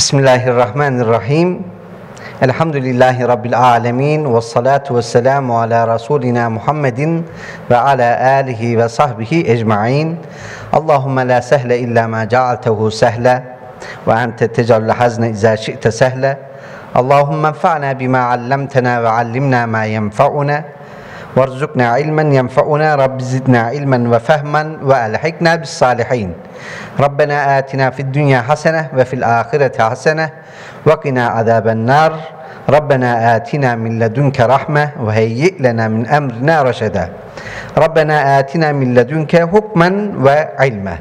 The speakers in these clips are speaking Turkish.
Bismillahirrahmanirrahim. Elhamdülillahi Rabbil alemin. Ve salatu ve selamu ala Resulina Muhammedin ve ala alihi ve sahbihi ecma'in. Allahümme la sehle illa ma cealtehu sehle ve ente tecallü hazne izâ şi'te sehle. Allahümme enfa'na bima allamtena ve allimna ma yenfa'una. وارزقنا علما ينفعنا رب زدنا علما وفهما وألحقنا بالصالحين. ربنا آتنا في الدنيا حسنة وفي الآخرة حسنة وقنا عذاب النار. ربنا آتنا من لدنك رحمة وهيئ لنا من أمرنا رشدا. ربنا آتنا من لدنك حكما وعلما.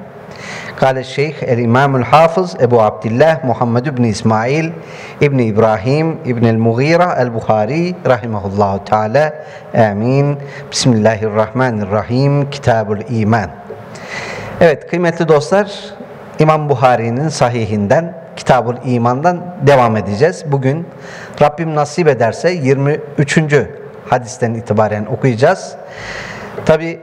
قال الشيخ الإمام الحافظ أبو عبد الله محمد بن إسماعيل ابن إبراهيم ابن المغيرة البخاري رحمه الله تعالى آمين بسم الله الرحمن الرحيم كتاب الإيمان Evet kıymetli dostlar İmam Buhari'nin sahihinden Kitabul İman'dan devam edeceğiz. Bugün Rabbim nasip ederse 23. hadisten itibaren okuyacağız. Tabi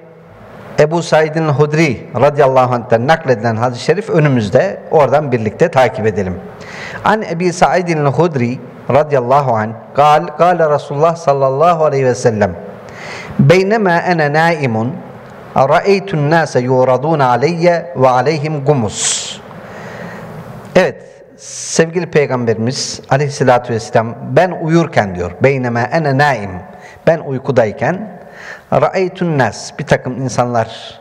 Ebu Said'in Hudri radıyallahu anh'ten nakledilen hadis-i şerif önümüzde. Oradan birlikte takip edelim. An Ebi Said'in Hudri radıyallahu anh قال قال Resulullah sallallahu aleyhi ve sellem Beynema ene naimun ra'eytun nase yuradun aleyye ve aleyhim gumus Evet sevgili peygamberimiz aleyhissalatü vesselam ben uyurken diyor beyneme ene naim ben uykudayken ra'eytun nas. Bir takım insanlar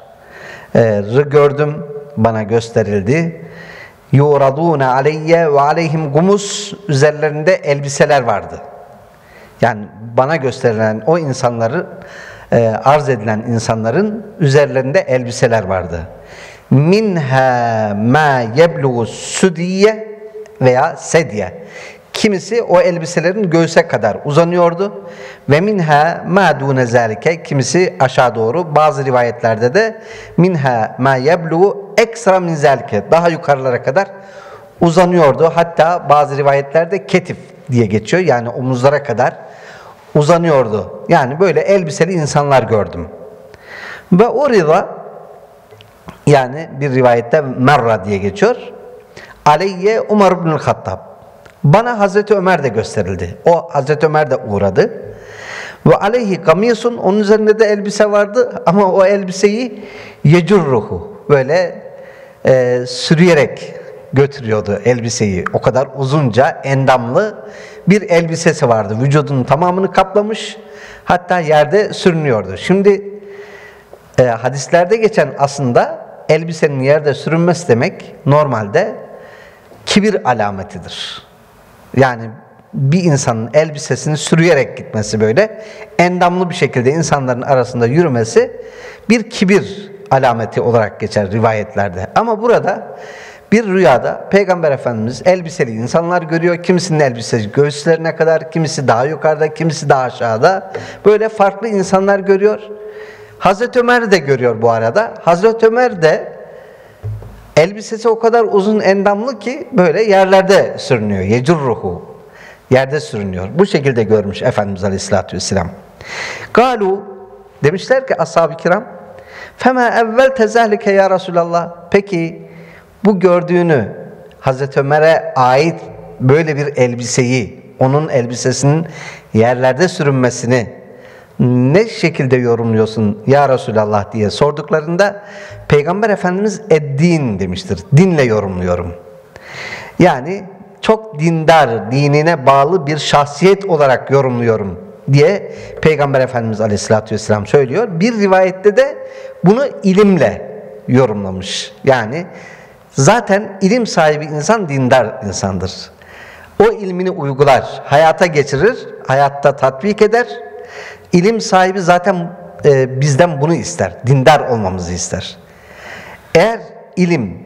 e, gördüm bana gösterildi. Yuraduna aleyye ve aleyhim gumus üzerlerinde elbiseler vardı. Yani bana gösterilen o insanları e, arz edilen insanların üzerlerinde elbiseler vardı. Minha ma yebluğu sudiye veya sedye kimisi o elbiselerin göğse kadar uzanıyordu. Ve minha ma dune zalike kimisi aşağı doğru. Bazı rivayetlerde de minha ma yebluğu ekstra min zalike daha yukarılara kadar uzanıyordu. Hatta bazı rivayetlerde ketif diye geçiyor. Yani omuzlara kadar uzanıyordu. Yani böyle elbiseli insanlar gördüm. Ve o rida yani bir rivayette merra diye geçiyor. Aleyye Umar ibn Hattab. Bana Hazreti Ömer de gösterildi. O Hazreti Ömer de uğradı. Ve aleyhi kamisun onun üzerinde de elbise vardı ama o elbiseyi yecurruhu böyle e, sürüyerek götürüyordu elbiseyi. O kadar uzunca, endamlı bir elbisesi vardı. Vücudunun tamamını kaplamış. Hatta yerde sürünüyordu. Şimdi e, hadislerde geçen aslında elbisenin yerde sürünmesi demek normalde kibir alametidir. Yani bir insanın elbisesini sürüyerek gitmesi böyle endamlı bir şekilde insanların arasında yürümesi bir kibir alameti olarak geçer rivayetlerde. Ama burada bir rüyada Peygamber Efendimiz elbiseli insanlar görüyor. Kimisinin elbisesi göğüslerine kadar, kimisi daha yukarıda, kimisi daha aşağıda. Böyle farklı insanlar görüyor. Hazreti Ömer de görüyor bu arada. Hazreti Ömer de elbisesi o kadar uzun endamlı ki böyle yerlerde sürünüyor. Yecurruhu. Yerde sürünüyor. Bu şekilde görmüş Efendimiz Aleyhisselatü Vesselam. Galu demişler ki ashab-ı kiram Fema evvel tezahlike ya Resulallah. Peki bu gördüğünü Hazreti Ömer'e ait böyle bir elbiseyi, onun elbisesinin yerlerde sürünmesini ne şekilde yorumluyorsun ya Resulallah diye sorduklarında Peygamber Efendimiz eddin demiştir. Dinle yorumluyorum. Yani çok dindar, dinine bağlı bir şahsiyet olarak yorumluyorum diye Peygamber Efendimiz Aleyhisselatü Vesselam söylüyor. Bir rivayette de bunu ilimle yorumlamış. Yani zaten ilim sahibi insan dindar insandır. O ilmini uygular, hayata geçirir, hayatta tatbik eder. İlim sahibi zaten e, bizden bunu ister, dindar olmamızı ister. Eğer ilim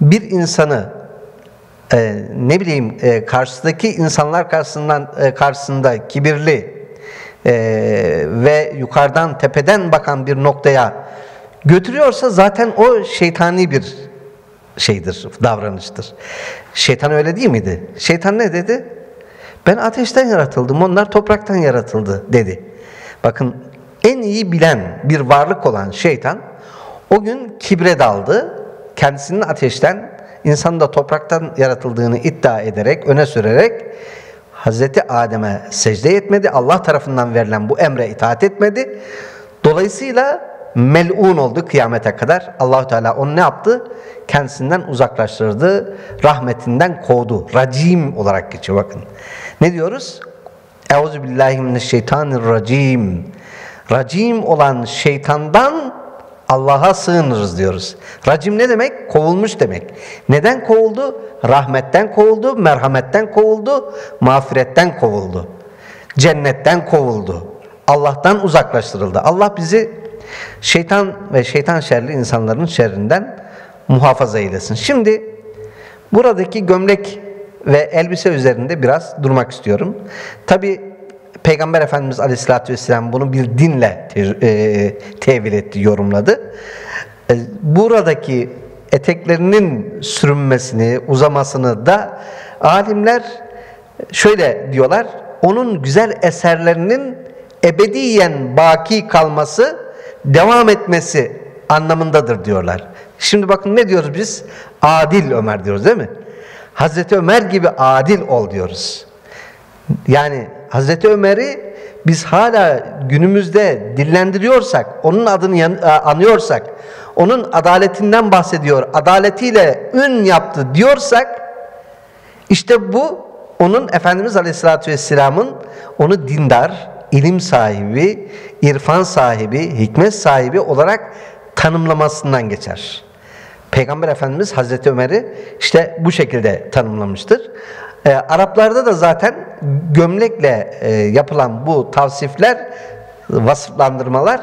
bir insanı e, ne bileyim e, karşıdaki insanlar karşısından e, karşısında kibirli e, ve yukarıdan tepeden bakan bir noktaya götürüyorsa zaten o şeytani bir şeydir, davranıştır. Şeytan öyle değil miydi? Şeytan ne dedi? Ben ateşten yaratıldım, onlar topraktan yaratıldı dedi. Bakın en iyi bilen bir varlık olan şeytan o gün kibre daldı kendisinin ateşten, insanın da topraktan yaratıldığını iddia ederek, öne sürerek Hazreti Adem'e secde etmedi. Allah tarafından verilen bu emre itaat etmedi. Dolayısıyla melun oldu kıyamete kadar. Allahu Teala onu ne yaptı? Kendisinden uzaklaştırdı. Rahmetinden kovdu. Racim olarak geçiyor bakın. Ne diyoruz? Euzu billahi mineşşeytanirracim. Racim olan şeytandan Allah'a sığınırız diyoruz. Racim ne demek? Kovulmuş demek. Neden kovuldu? Rahmetten kovuldu, merhametten kovuldu, mağfiretten kovuldu. Cennetten kovuldu. Allah'tan uzaklaştırıldı. Allah bizi şeytan ve şeytan şerli insanların şerrinden muhafaza eylesin. Şimdi buradaki gömlek ve elbise üzerinde biraz durmak istiyorum. Tabi Peygamber Efendimiz Aleyhisselatü Vesselam bunu bir dinle e, tevil etti, yorumladı. E, buradaki eteklerinin sürünmesini, uzamasını da alimler şöyle diyorlar, onun güzel eserlerinin ebediyen baki kalması, devam etmesi anlamındadır diyorlar. Şimdi bakın ne diyoruz biz? Adil Ömer diyoruz değil mi? Hazreti Ömer gibi adil ol diyoruz. Yani Hazreti Ömer'i biz hala günümüzde dillendiriyorsak, onun adını anıyorsak, onun adaletinden bahsediyor, adaletiyle ün yaptı diyorsak, işte bu onun Efendimiz Aleyhisselatü Vesselam'ın onu dindar, ilim sahibi, irfan sahibi, hikmet sahibi olarak tanımlamasından geçer. Peygamber Efendimiz Hazreti Ömer'i işte bu şekilde tanımlamıştır. E, Araplarda da zaten gömlekle e, yapılan bu tavsifler, vasıflandırmalar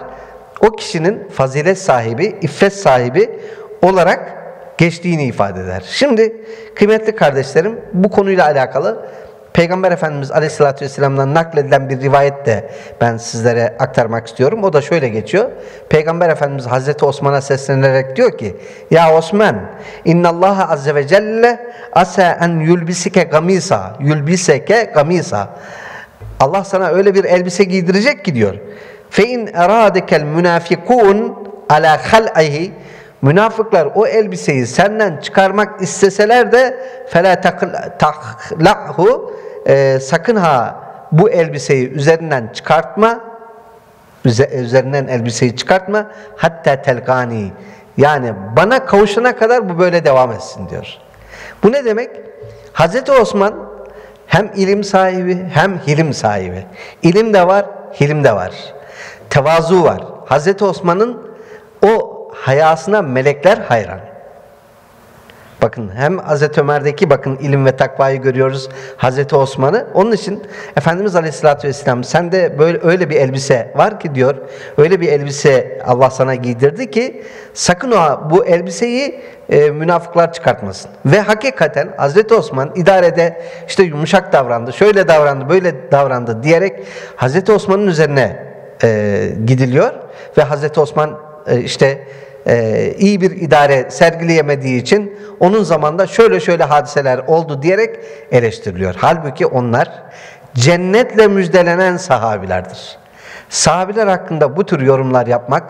o kişinin fazilet sahibi, iffet sahibi olarak geçtiğini ifade eder. Şimdi kıymetli kardeşlerim bu konuyla alakalı Peygamber Efendimiz Aleyhisselatü Vesselam'dan nakledilen bir rivayet de ben sizlere aktarmak istiyorum. O da şöyle geçiyor. Peygamber Efendimiz Hazreti Osman'a seslenerek diyor ki Ya Osman innallaha azze ve celle asa en yulbisike gamisa yulbiseke gamisa Allah sana öyle bir elbise giydirecek ki diyor. Fe in eradekel münafikun ala hal'ihi Münafıklar o elbiseyi senden çıkarmak isteseler de fela takla'hu e, sakın ha bu elbiseyi üzerinden çıkartma üzerinden elbiseyi çıkartma hatta telkani yani bana kavuşana kadar bu böyle devam etsin diyor. Bu ne demek? Hazreti Osman hem ilim sahibi hem hilim sahibi. İlim de var, hilim de var. Tevazu var. Hazreti Osman'ın o hayasına melekler hayran. Bakın hem Hazreti Ömer'deki bakın ilim ve takvayı görüyoruz Hazreti Osman'ı. Onun için Efendimiz Aleyhisselatü Vesselam sende böyle öyle bir elbise var ki diyor. Öyle bir elbise Allah sana giydirdi ki sakın o bu elbiseyi e, münafıklar çıkartmasın. Ve hakikaten Hazreti Osman idarede işte yumuşak davrandı, şöyle davrandı, böyle davrandı diyerek Hazreti Osman'ın üzerine e, gidiliyor ve Hazreti Osman e, işte e, iyi bir idare sergileyemediği için onun zamanda şöyle şöyle hadiseler oldu diyerek eleştiriliyor. Halbuki onlar cennetle müjdelenen sahabilerdir. Sahabiler hakkında bu tür yorumlar yapmak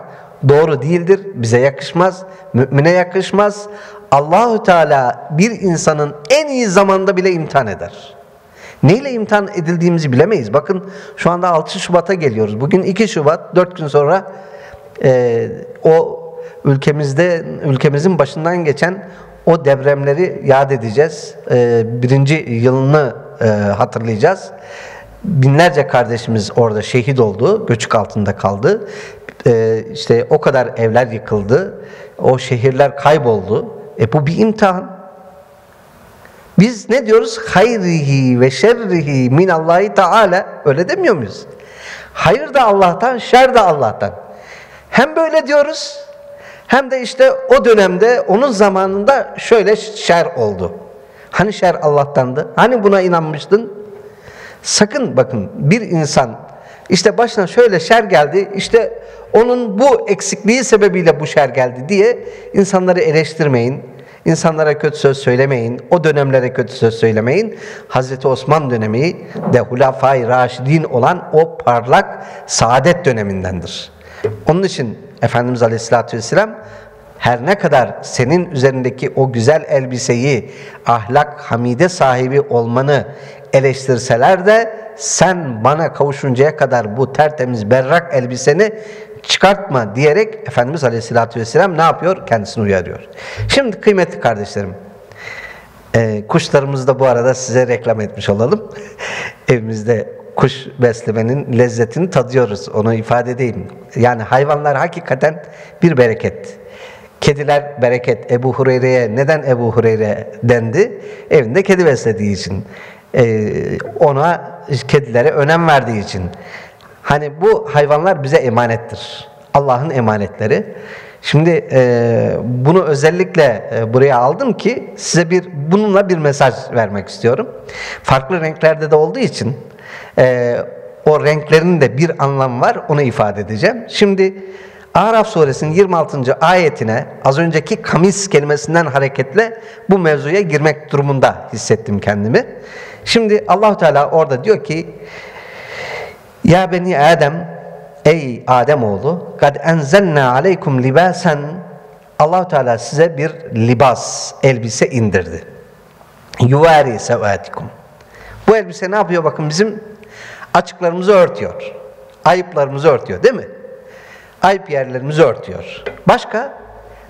doğru değildir, bize yakışmaz, mümine yakışmaz. Allahu Teala bir insanın en iyi zamanda bile imtihan eder. Neyle imtihan edildiğimizi bilemeyiz. Bakın şu anda 6 Şubat'a geliyoruz. Bugün 2 Şubat, 4 gün sonra e, o ülkemizde ülkemizin başından geçen o depremleri yad edeceğiz. Ee, birinci yılını e, hatırlayacağız. Binlerce kardeşimiz orada şehit oldu, göçük altında kaldı. Ee, işte o kadar evler yıkıldı, o şehirler kayboldu. E bu bir imtihan. Biz ne diyoruz? Hayrihi ve şerrihi min Allahi Teala. Öyle demiyor muyuz? Hayır da Allah'tan, şer de Allah'tan. Hem böyle diyoruz hem de işte o dönemde onun zamanında şöyle şer oldu. Hani şer Allah'tandı? Hani buna inanmıştın? Sakın bakın bir insan işte başına şöyle şer geldi, işte onun bu eksikliği sebebiyle bu şer geldi diye insanları eleştirmeyin. İnsanlara kötü söz söylemeyin. O dönemlere kötü söz söylemeyin. Hazreti Osman dönemi de Hulafai Raşidin olan o parlak saadet dönemindendir. Onun için Efendimiz Aleyhisselatü Vesselam her ne kadar senin üzerindeki o güzel elbiseyi ahlak hamide sahibi olmanı eleştirseler de sen bana kavuşuncaya kadar bu tertemiz berrak elbiseni çıkartma diyerek Efendimiz Aleyhisselatü Vesselam ne yapıyor? Kendisini uyarıyor. Şimdi kıymetli kardeşlerim e, kuşlarımızı da bu arada size reklam etmiş olalım. Evimizde kuş beslemenin lezzetini tadıyoruz. Onu ifade edeyim. Yani hayvanlar hakikaten bir bereket. Kediler bereket. Ebu Hureyre'ye neden Ebu Hureyre dendi? Evinde kedi beslediği için. Ee, ona kedilere önem verdiği için. Hani bu hayvanlar bize emanettir. Allah'ın emanetleri. Şimdi e, bunu özellikle e, buraya aldım ki size bir bununla bir mesaj vermek istiyorum. Farklı renklerde de olduğu için e, o renklerin de bir anlamı var. Onu ifade edeceğim. Şimdi Araf suresinin 26. ayetine az önceki kamis kelimesinden hareketle bu mevzuya girmek durumunda hissettim kendimi. Şimdi Allahu Teala orada diyor ki Ya beni Adem Ey Adem oğlu kad enzelna aleykum libasen Allahu Teala size bir libas, elbise indirdi. Yuvari sevatikum. Bu elbise ne yapıyor bakın bizim açıklarımızı örtüyor. Ayıplarımızı örtüyor değil mi? Ayıp yerlerimizi örtüyor. Başka?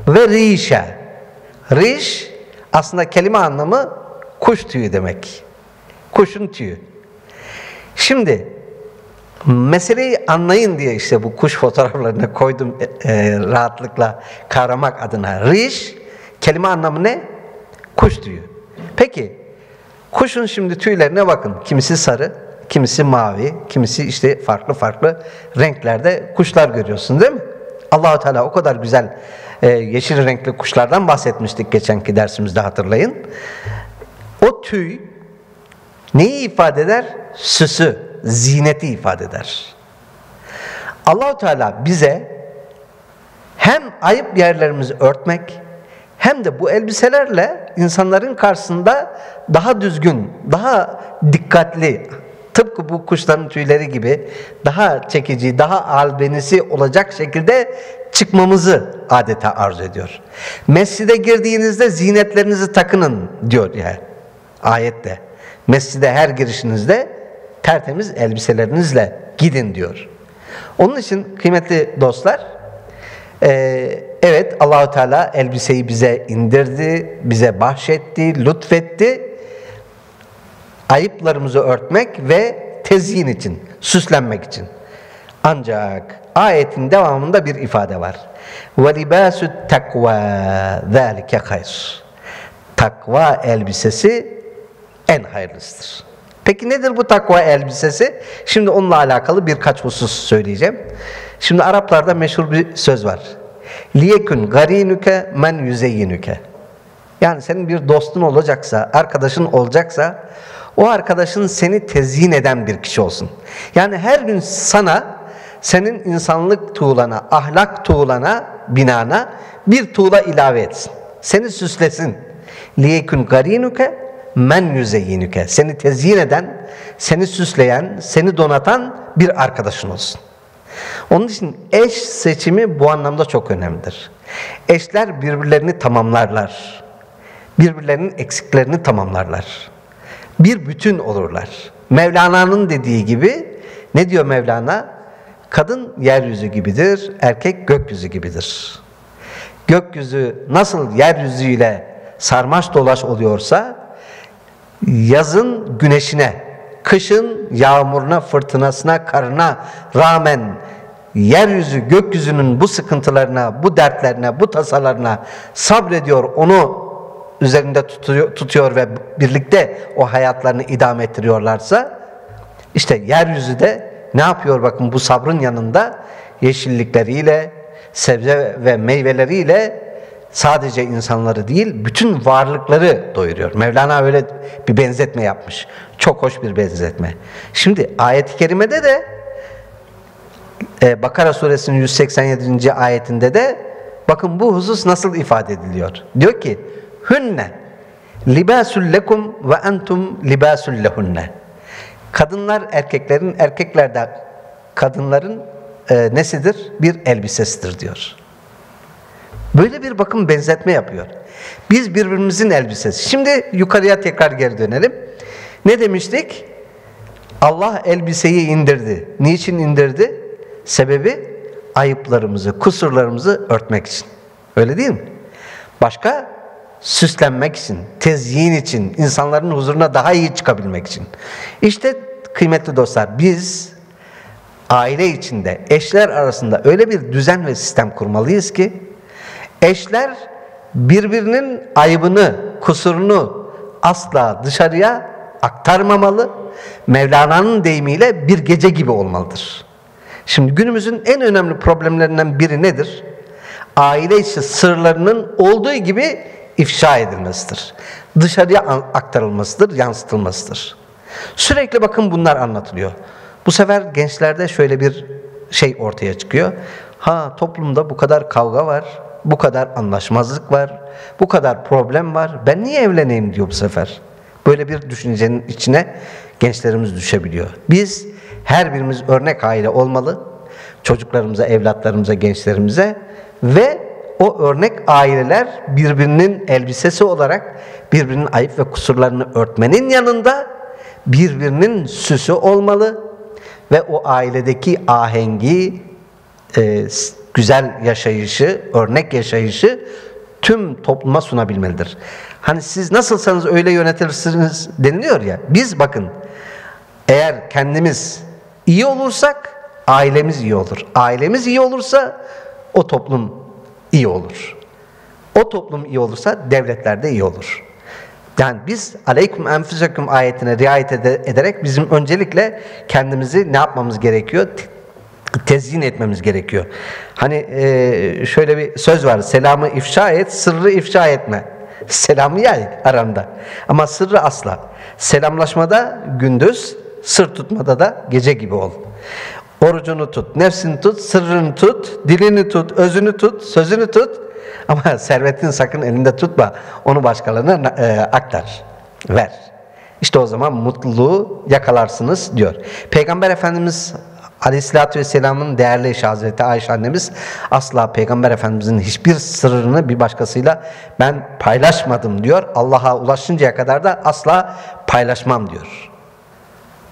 Ve rişe. Riş aslında kelime anlamı kuş tüyü demek. Kuşun tüyü. Şimdi meseleyi anlayın diye işte bu kuş fotoğraflarını koydum e, e, rahatlıkla kavramak adına. Riş kelime anlamı ne? Kuş tüyü. Peki kuşun şimdi tüylerine bakın. Kimisi sarı, kimisi mavi, kimisi işte farklı farklı renklerde kuşlar görüyorsun değil mi? Allahu Teala o kadar güzel e, yeşil renkli kuşlardan bahsetmiştik geçenki dersimizde hatırlayın. O tüy neyi ifade eder? Süsü, zineti ifade eder. Allahu Teala bize hem ayıp yerlerimizi örtmek hem de bu elbiselerle insanların karşısında daha düzgün, daha dikkatli, tıpkı bu kuşların tüyleri gibi daha çekici, daha albenisi olacak şekilde çıkmamızı adeta arzu ediyor. Mescide girdiğinizde zinetlerinizi takının diyor ya ayette. Mescide her girişinizde tertemiz elbiselerinizle gidin diyor. Onun için kıymetli dostlar, e, evet Allahu Teala elbiseyi bize indirdi, bize bahşetti, lütfetti ayıplarımızı örtmek ve tezyin için, süslenmek için. Ancak ayetin devamında bir ifade var. وَلِبَاسُ التَّقْوَى ذَٰلِكَ خَيْرٌ Takva elbisesi en hayırlısıdır. Peki nedir bu takva elbisesi? Şimdi onunla alakalı birkaç husus söyleyeceğim. Şimdi Araplarda meşhur bir söz var. Liyekun garinuke men yüzeyyinüke. Yani senin bir dostun olacaksa, arkadaşın olacaksa o arkadaşın seni tezyin eden bir kişi olsun. Yani her gün sana senin insanlık tuğlana, ahlak tuğlana, binana bir tuğla ilave etsin. Seni süslesin. Liyekun garinuke men yüzeyyinüke. Seni tezyin eden, seni süsleyen, seni donatan bir arkadaşın olsun. Onun için eş seçimi bu anlamda çok önemlidir. Eşler birbirlerini tamamlarlar. Birbirlerinin eksiklerini tamamlarlar bir bütün olurlar. Mevlana'nın dediği gibi ne diyor Mevlana? Kadın yeryüzü gibidir, erkek gökyüzü gibidir. Gökyüzü nasıl yeryüzüyle sarmaş dolaş oluyorsa yazın güneşine, kışın yağmuruna, fırtınasına, karına rağmen yeryüzü gökyüzünün bu sıkıntılarına, bu dertlerine, bu tasalarına sabrediyor, onu üzerinde tutuyor, tutuyor ve birlikte o hayatlarını idame ettiriyorlarsa işte yeryüzü de ne yapıyor bakın bu sabrın yanında yeşillikleriyle, sebze ve meyveleriyle sadece insanları değil bütün varlıkları doyuruyor. Mevlana öyle bir benzetme yapmış. Çok hoş bir benzetme. Şimdi ayet-i kerimede de e, Bakara suresinin 187. ayetinde de bakın bu husus nasıl ifade ediliyor. Diyor ki Hünne libasul lekum ve entum libasul lehunne. Kadınlar erkeklerin, erkekler de kadınların e, nesidir? Bir elbisesidir diyor. Böyle bir bakım benzetme yapıyor. Biz birbirimizin elbisesi. Şimdi yukarıya tekrar geri dönelim. Ne demiştik? Allah elbiseyi indirdi. Niçin indirdi? Sebebi ayıplarımızı, kusurlarımızı örtmek için. Öyle değil mi? Başka süslenmek için, tezyin için, insanların huzuruna daha iyi çıkabilmek için. İşte kıymetli dostlar biz aile içinde, eşler arasında öyle bir düzen ve sistem kurmalıyız ki eşler birbirinin ayıbını, kusurunu asla dışarıya aktarmamalı. Mevlana'nın deyimiyle bir gece gibi olmalıdır. Şimdi günümüzün en önemli problemlerinden biri nedir? Aile içi sırlarının olduğu gibi ifşa edilmesidir. Dışarıya aktarılmasıdır, yansıtılmasıdır. Sürekli bakın bunlar anlatılıyor. Bu sefer gençlerde şöyle bir şey ortaya çıkıyor. Ha toplumda bu kadar kavga var, bu kadar anlaşmazlık var, bu kadar problem var. Ben niye evleneyim diyor bu sefer. Böyle bir düşüncenin içine gençlerimiz düşebiliyor. Biz her birimiz örnek aile olmalı. Çocuklarımıza, evlatlarımıza, gençlerimize ve o örnek aileler birbirinin elbisesi olarak birbirinin ayıp ve kusurlarını örtmenin yanında birbirinin süsü olmalı ve o ailedeki ahengi, e, güzel yaşayışı, örnek yaşayışı tüm topluma sunabilmelidir. Hani siz nasılsanız öyle yönetirsiniz deniliyor ya. Biz bakın eğer kendimiz iyi olursak ailemiz iyi olur. Ailemiz iyi olursa o toplum iyi olur. O toplum iyi olursa devletler de iyi olur. Yani biz aleyküm enfüseküm ayetine riayet ederek bizim öncelikle kendimizi ne yapmamız gerekiyor? Tezyin etmemiz gerekiyor. Hani e, şöyle bir söz var. Selamı ifşa et, sırrı ifşa etme. Selamı yay aranda. Ama sırrı asla. Selamlaşmada gündüz, sır tutmada da gece gibi ol. Orucunu tut, nefsini tut, sırrını tut, dilini tut, özünü tut, sözünü tut. Ama servetini sakın elinde tutma. Onu başkalarına e, aktar, ver. İşte o zaman mutluluğu yakalarsınız diyor. Peygamber Efendimiz Aleyhisselatü Vesselam'ın değerli eşi Hazreti Ayşe annemiz asla Peygamber Efendimiz'in hiçbir sırrını bir başkasıyla ben paylaşmadım diyor. Allah'a ulaşıncaya kadar da asla paylaşmam diyor.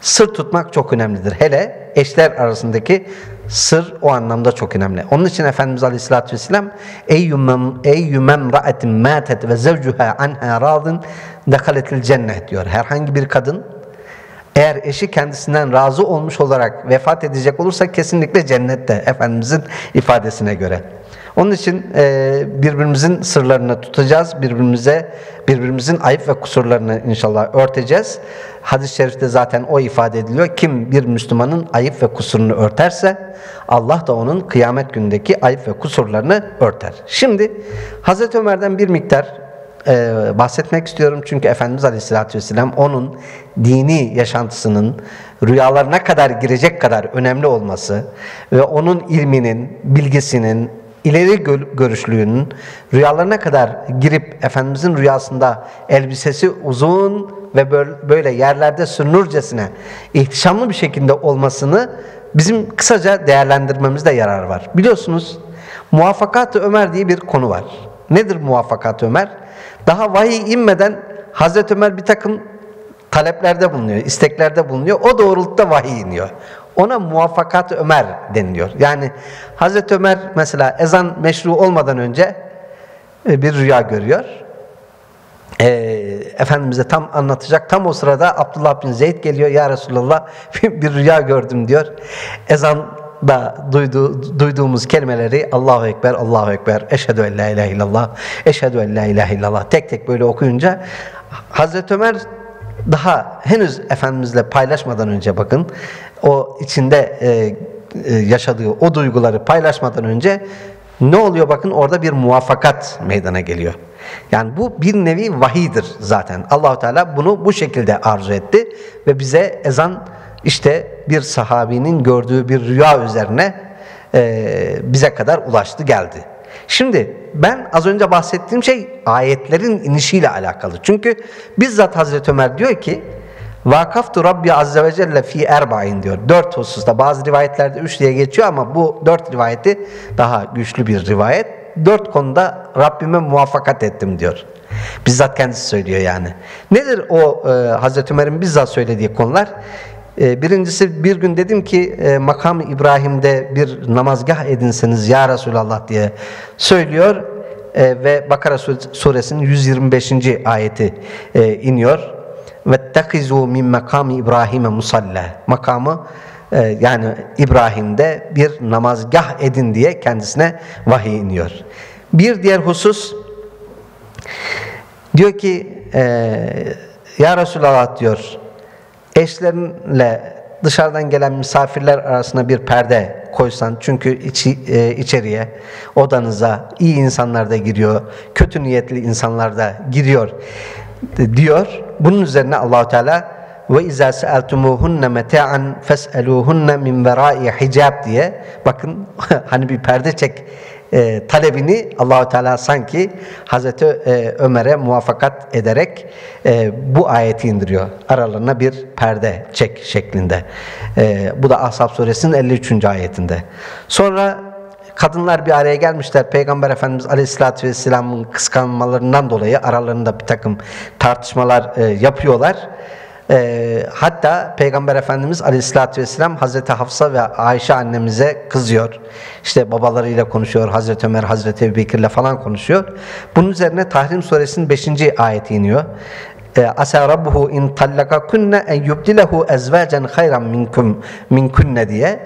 Sır tutmak çok önemlidir. Hele eşler arasındaki sır o anlamda çok önemli. Onun için Efendimiz Aleyhisselatü Vesselam eyyümem, ra'etin mâtet ve zevcuha anha radın dekaletil cennet diyor. Herhangi bir kadın eğer eşi kendisinden razı olmuş olarak vefat edecek olursa kesinlikle cennette Efendimizin ifadesine göre. Onun için e, birbirimizin sırlarını tutacağız. Birbirimize birbirimizin ayıp ve kusurlarını inşallah örteceğiz. Hadis-i şerifte zaten o ifade ediliyor. Kim bir Müslümanın ayıp ve kusurunu örterse Allah da onun kıyamet günündeki ayıp ve kusurlarını örter. Şimdi Hazreti Ömer'den bir miktar e, bahsetmek istiyorum. Çünkü Efendimiz Aleyhisselatü Vesselam onun dini yaşantısının rüyalarına kadar girecek kadar önemli olması ve onun ilminin, bilgisinin, ileri görüşlüğünün rüyalarına kadar girip Efendimizin rüyasında elbisesi uzun ve böyle yerlerde sürünürcesine ihtişamlı bir şekilde olmasını bizim kısaca değerlendirmemizde yarar var. Biliyorsunuz muvaffakat Ömer diye bir konu var. Nedir muvaffakat Ömer? Daha vahiy inmeden Hazreti Ömer bir takım taleplerde bulunuyor, isteklerde bulunuyor. O doğrultuda vahiy iniyor. Ona muvaffakat Ömer deniliyor. Yani Hazreti Ömer mesela ezan meşru olmadan önce e, bir rüya görüyor. E, Efendimiz'e tam anlatacak. Tam o sırada Abdullah bin Zeyd geliyor. Ya Resulallah bir rüya gördüm diyor. Ezan da duydu, duyduğumuz kelimeleri Allahu Ekber, Allahu Ekber, Eşhedü en la ilahe illallah, Eşhedü en la ilahe illallah tek tek böyle okuyunca Hazreti Ömer daha henüz Efendimizle paylaşmadan önce bakın o içinde e, e, yaşadığı o duyguları paylaşmadan önce ne oluyor bakın orada bir muvaffakat meydana geliyor. Yani bu bir nevi vahidir zaten. Allahu Teala bunu bu şekilde arzu etti ve bize ezan işte bir sahabinin gördüğü bir rüya üzerine e, bize kadar ulaştı geldi. Şimdi ben az önce bahsettiğim şey ayetlerin inişiyle alakalı. Çünkü bizzat Hazreti Ömer diyor ki Vakaftu Rabbi Azze ve Celle fi erba'in diyor. Dört hususta bazı rivayetlerde üç diye geçiyor ama bu dört rivayeti daha güçlü bir rivayet. dört konuda Rabbime muvaffakat ettim diyor. Bizzat kendisi söylüyor yani. Nedir o e, Hazreti Ömer'in bizzat söylediği konular? Ee, birincisi bir gün dedim ki e, makam İbrahim'de bir namazgah edinseniz ya Resulallah diye söylüyor ee, ve Bakara suresinin 125. ayeti e, iniyor. Vettekizu min makami İbrahim'e musalle. Makamı e, yani İbrahim'de bir namazgah edin diye kendisine vahiy iniyor. Bir diğer husus diyor ki ya Resulallah diyor eşlerinle dışarıdan gelen misafirler arasında bir perde koysan çünkü içi, e, içeriye odanıza iyi insanlar da giriyor kötü niyetli insanlar da giriyor diyor. Bunun üzerine Allahu Teala ve izâ se'eltumuhunne meta'an fes'eluhunne min vera'i hicab diye bakın hani bir perde çek e, talebini Allahu Teala sanki Hazreti e, Ömer'e muvaffakat ederek e, bu ayeti indiriyor. Aralarına bir perde çek şeklinde. E, bu da Ahzab suresinin 53. ayetinde. Sonra kadınlar bir araya gelmişler. Peygamber Efendimiz Aleyhisselatü Vesselam'ın kıskanmalarından dolayı aralarında bir takım tartışmalar e, yapıyorlar. E, hatta Peygamber Efendimiz Aleyhisselatü Vesselam Hazreti Hafsa ve Ayşe annemize kızıyor. İşte babalarıyla konuşuyor. Hazreti Ömer, Hazreti Ebubekir'le falan konuşuyor. Bunun üzerine Tahrim Suresinin 5. ayeti iniyor. E, Asa rabbuhu in tallaka kunne en yubdilehu ezvacen hayran minkum minkunne diye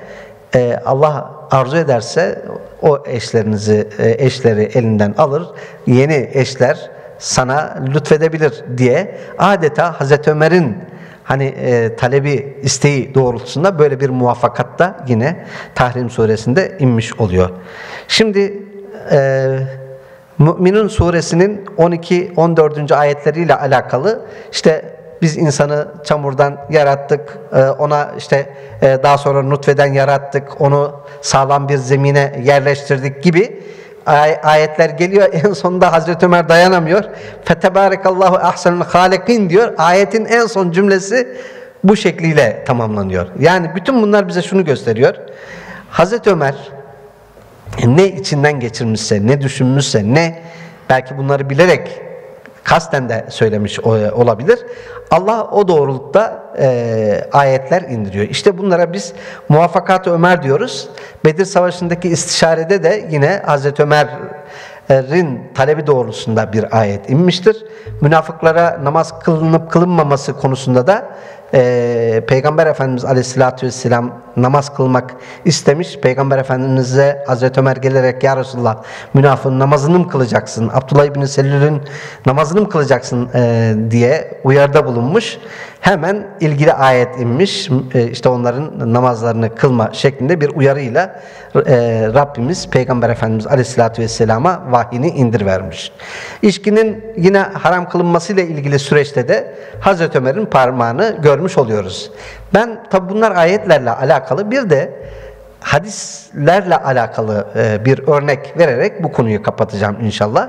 e, Allah arzu ederse o eşlerinizi e, eşleri elinden alır. Yeni eşler sana lütfedebilir diye adeta Hazreti Ömer'in hani e, talebi isteği doğrultusunda böyle bir muvaffakatta yine Tahrim suresinde inmiş oluyor. Şimdi e, Müminun suresinin 12-14. ayetleriyle alakalı işte biz insanı çamurdan yarattık, e, ona işte e, daha sonra nutfeden yarattık, onu sağlam bir zemine yerleştirdik gibi ayetler geliyor. En sonunda Hazreti Ömer dayanamıyor. Fetebarekallahu ahsenul halikin diyor. Ayetin en son cümlesi bu şekliyle tamamlanıyor. Yani bütün bunlar bize şunu gösteriyor. Hazreti Ömer ne içinden geçirmişse, ne düşünmüşse, ne belki bunları bilerek kasten de söylemiş olabilir. Allah o doğrultuda e, ayetler indiriyor. İşte bunlara biz muvaffakat Ömer diyoruz. Bedir Savaşı'ndaki istişarede de yine Hazreti Ömer'in talebi doğrultusunda bir ayet inmiştir. Münafıklara namaz kılınıp kılınmaması konusunda da e, Peygamber Efendimiz Aleyhisselatü Vesselam namaz kılmak istemiş. Peygamber Efendimiz'e Hazreti Ömer gelerek Ya Resulullah münafığın namazını mı kılacaksın? Abdullah İbni Selül'ün namazını mı kılacaksın e, diye uyarda bulunmuş. Hemen ilgili ayet inmiş. E, işte onların namazlarını kılma şeklinde bir uyarıyla e, Rabbimiz Peygamber Efendimiz Aleyhisselatü Vesselam'a vahyini indir vermiş. İçkinin yine haram kılınmasıyla ilgili süreçte de Hazreti Ömer'in parmağını görmüş oluyoruz. Ben tabi bunlar ayetlerle alakalı bir de hadislerle alakalı e, bir örnek vererek bu konuyu kapatacağım inşallah.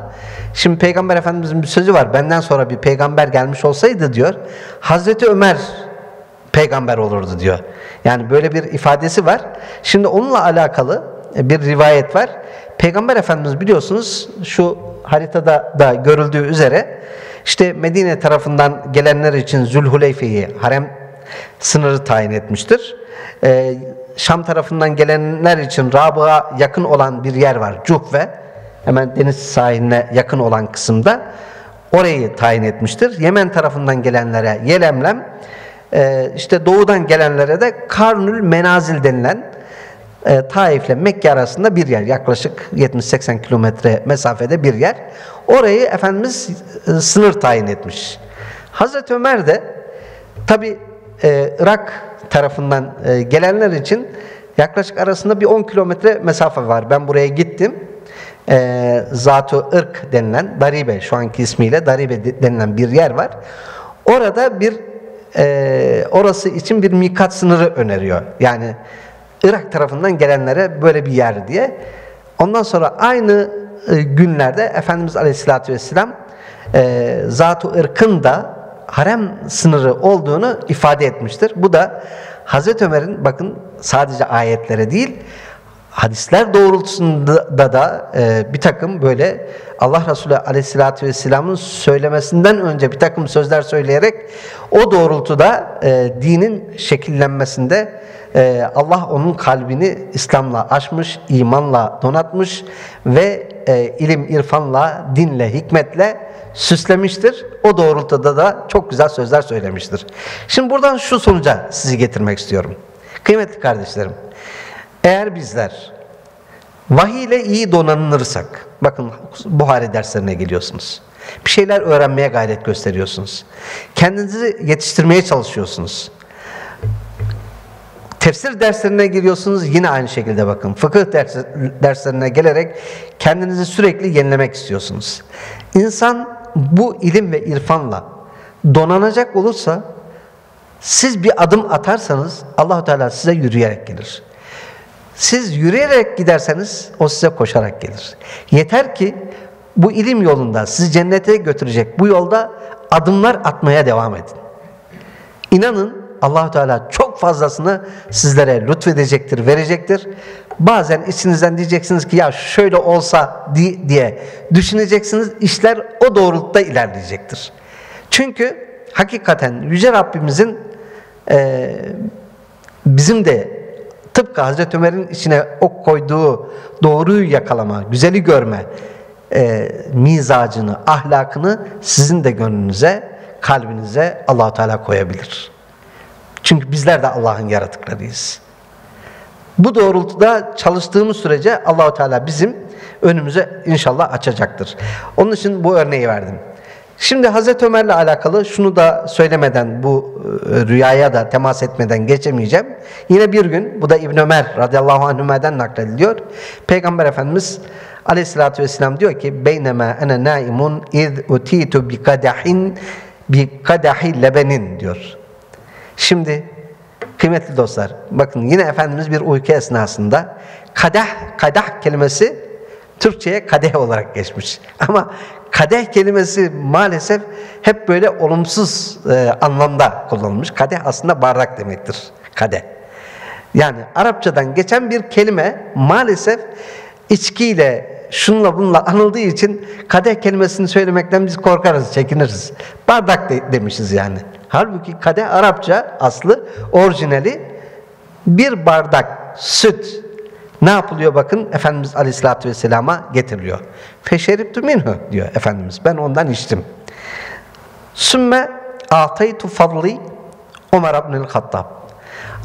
Şimdi Peygamber Efendimizin bir sözü var. Benden sonra bir peygamber gelmiş olsaydı diyor. Hazreti Ömer peygamber olurdu diyor. Yani böyle bir ifadesi var. Şimdi onunla alakalı e, bir rivayet var. Peygamber Efendimiz biliyorsunuz şu haritada da görüldüğü üzere işte Medine tarafından gelenler için Zülhuleyfe'yi harem sınırı tayin etmiştir. Ee, Şam tarafından gelenler için Rabı'a yakın olan bir yer var. Cuhve. Hemen deniz sahiline yakın olan kısımda. Orayı tayin etmiştir. Yemen tarafından gelenlere Yelemlem. E, işte doğudan gelenlere de Karnül Menazil denilen e, Taif ile Mekke arasında bir yer. Yaklaşık 70-80 kilometre mesafede bir yer. Orayı Efendimiz e, sınır tayin etmiş. Hazreti Ömer de tabi e, Irak tarafından e, gelenler için yaklaşık arasında bir 10 kilometre mesafe var. Ben buraya gittim. E, Zatu Irk denilen Daribe şu anki ismiyle Daribe denilen bir yer var. Orada bir e, orası için bir mikat sınırı öneriyor. Yani Irak tarafından gelenlere böyle bir yer diye. Ondan sonra aynı e, günlerde Efendimiz Aleyhisselatü Vesselam e, Zat-ı Irk'ın da harem sınırı olduğunu ifade etmiştir. Bu da Hazreti Ömer'in bakın sadece ayetlere değil hadisler doğrultusunda da e, bir takım böyle Allah Resulü Aleyhisselatü Vesselam'ın söylemesinden önce bir takım sözler söyleyerek o doğrultuda e, dinin şekillenmesinde e, Allah onun kalbini İslam'la açmış, imanla donatmış ve e, ilim, irfanla, dinle, hikmetle süslemiştir. O doğrultuda da çok güzel sözler söylemiştir. Şimdi buradan şu sonuca sizi getirmek istiyorum. Kıymetli kardeşlerim, eğer bizler vahiy ile iyi donanılırsak, bakın Buhari derslerine geliyorsunuz. Bir şeyler öğrenmeye gayret gösteriyorsunuz. Kendinizi yetiştirmeye çalışıyorsunuz. Tefsir derslerine giriyorsunuz yine aynı şekilde bakın. Fıkıh derslerine gelerek kendinizi sürekli yenilemek istiyorsunuz. İnsan bu ilim ve irfanla donanacak olursa siz bir adım atarsanız Allahu Teala size yürüyerek gelir. Siz yürüyerek giderseniz o size koşarak gelir. Yeter ki bu ilim yolunda sizi cennete götürecek bu yolda adımlar atmaya devam edin. İnanın allah Teala çok fazlasını sizlere lütfedecektir, verecektir. Bazen içinizden diyeceksiniz ki ya şöyle olsa diye düşüneceksiniz. İşler o doğrultuda ilerleyecektir. Çünkü hakikaten Yüce Rabbimizin e, bizim de tıpkı Hazreti Ömer'in içine ok koyduğu doğruyu yakalama, güzeli görme e, mizacını, ahlakını sizin de gönlünüze, kalbinize allah Teala koyabilir. Çünkü bizler de Allah'ın yaratıklarıyız. Bu doğrultuda çalıştığımız sürece Allahu Teala bizim önümüze inşallah açacaktır. Onun için bu örneği verdim. Şimdi Hazreti Ömer'le alakalı şunu da söylemeden bu e, rüyaya da temas etmeden geçemeyeceğim. Yine bir gün bu da İbn Ömer radıyallahu anhümeden naklediliyor. Peygamber Efendimiz Aleyhissalatü vesselam diyor ki beynema ene naimun iz utitu bi kadahin bi kadahi lebenin diyor. Şimdi kıymetli dostlar bakın yine Efendimiz bir uyku esnasında kadeh, kadeh kelimesi Türkçe'ye kadeh olarak geçmiş. Ama kadeh kelimesi maalesef hep böyle olumsuz e, anlamda kullanılmış. Kadeh aslında bardak demektir. Kadeh. Yani Arapçadan geçen bir kelime maalesef içkiyle şunla bununla anıldığı için kadeh kelimesini söylemekten biz korkarız, çekiniriz. Bardak de, demişiz yani. Halbuki kadeh Arapça aslı orijinali bir bardak süt ne yapılıyor bakın Efendimiz Aleyhisselatü Vesselam'a getiriliyor. Feşeriptü minhu diyor Efendimiz. Ben ondan içtim. Sümme ataytu fadli Ömer abnül Hattab.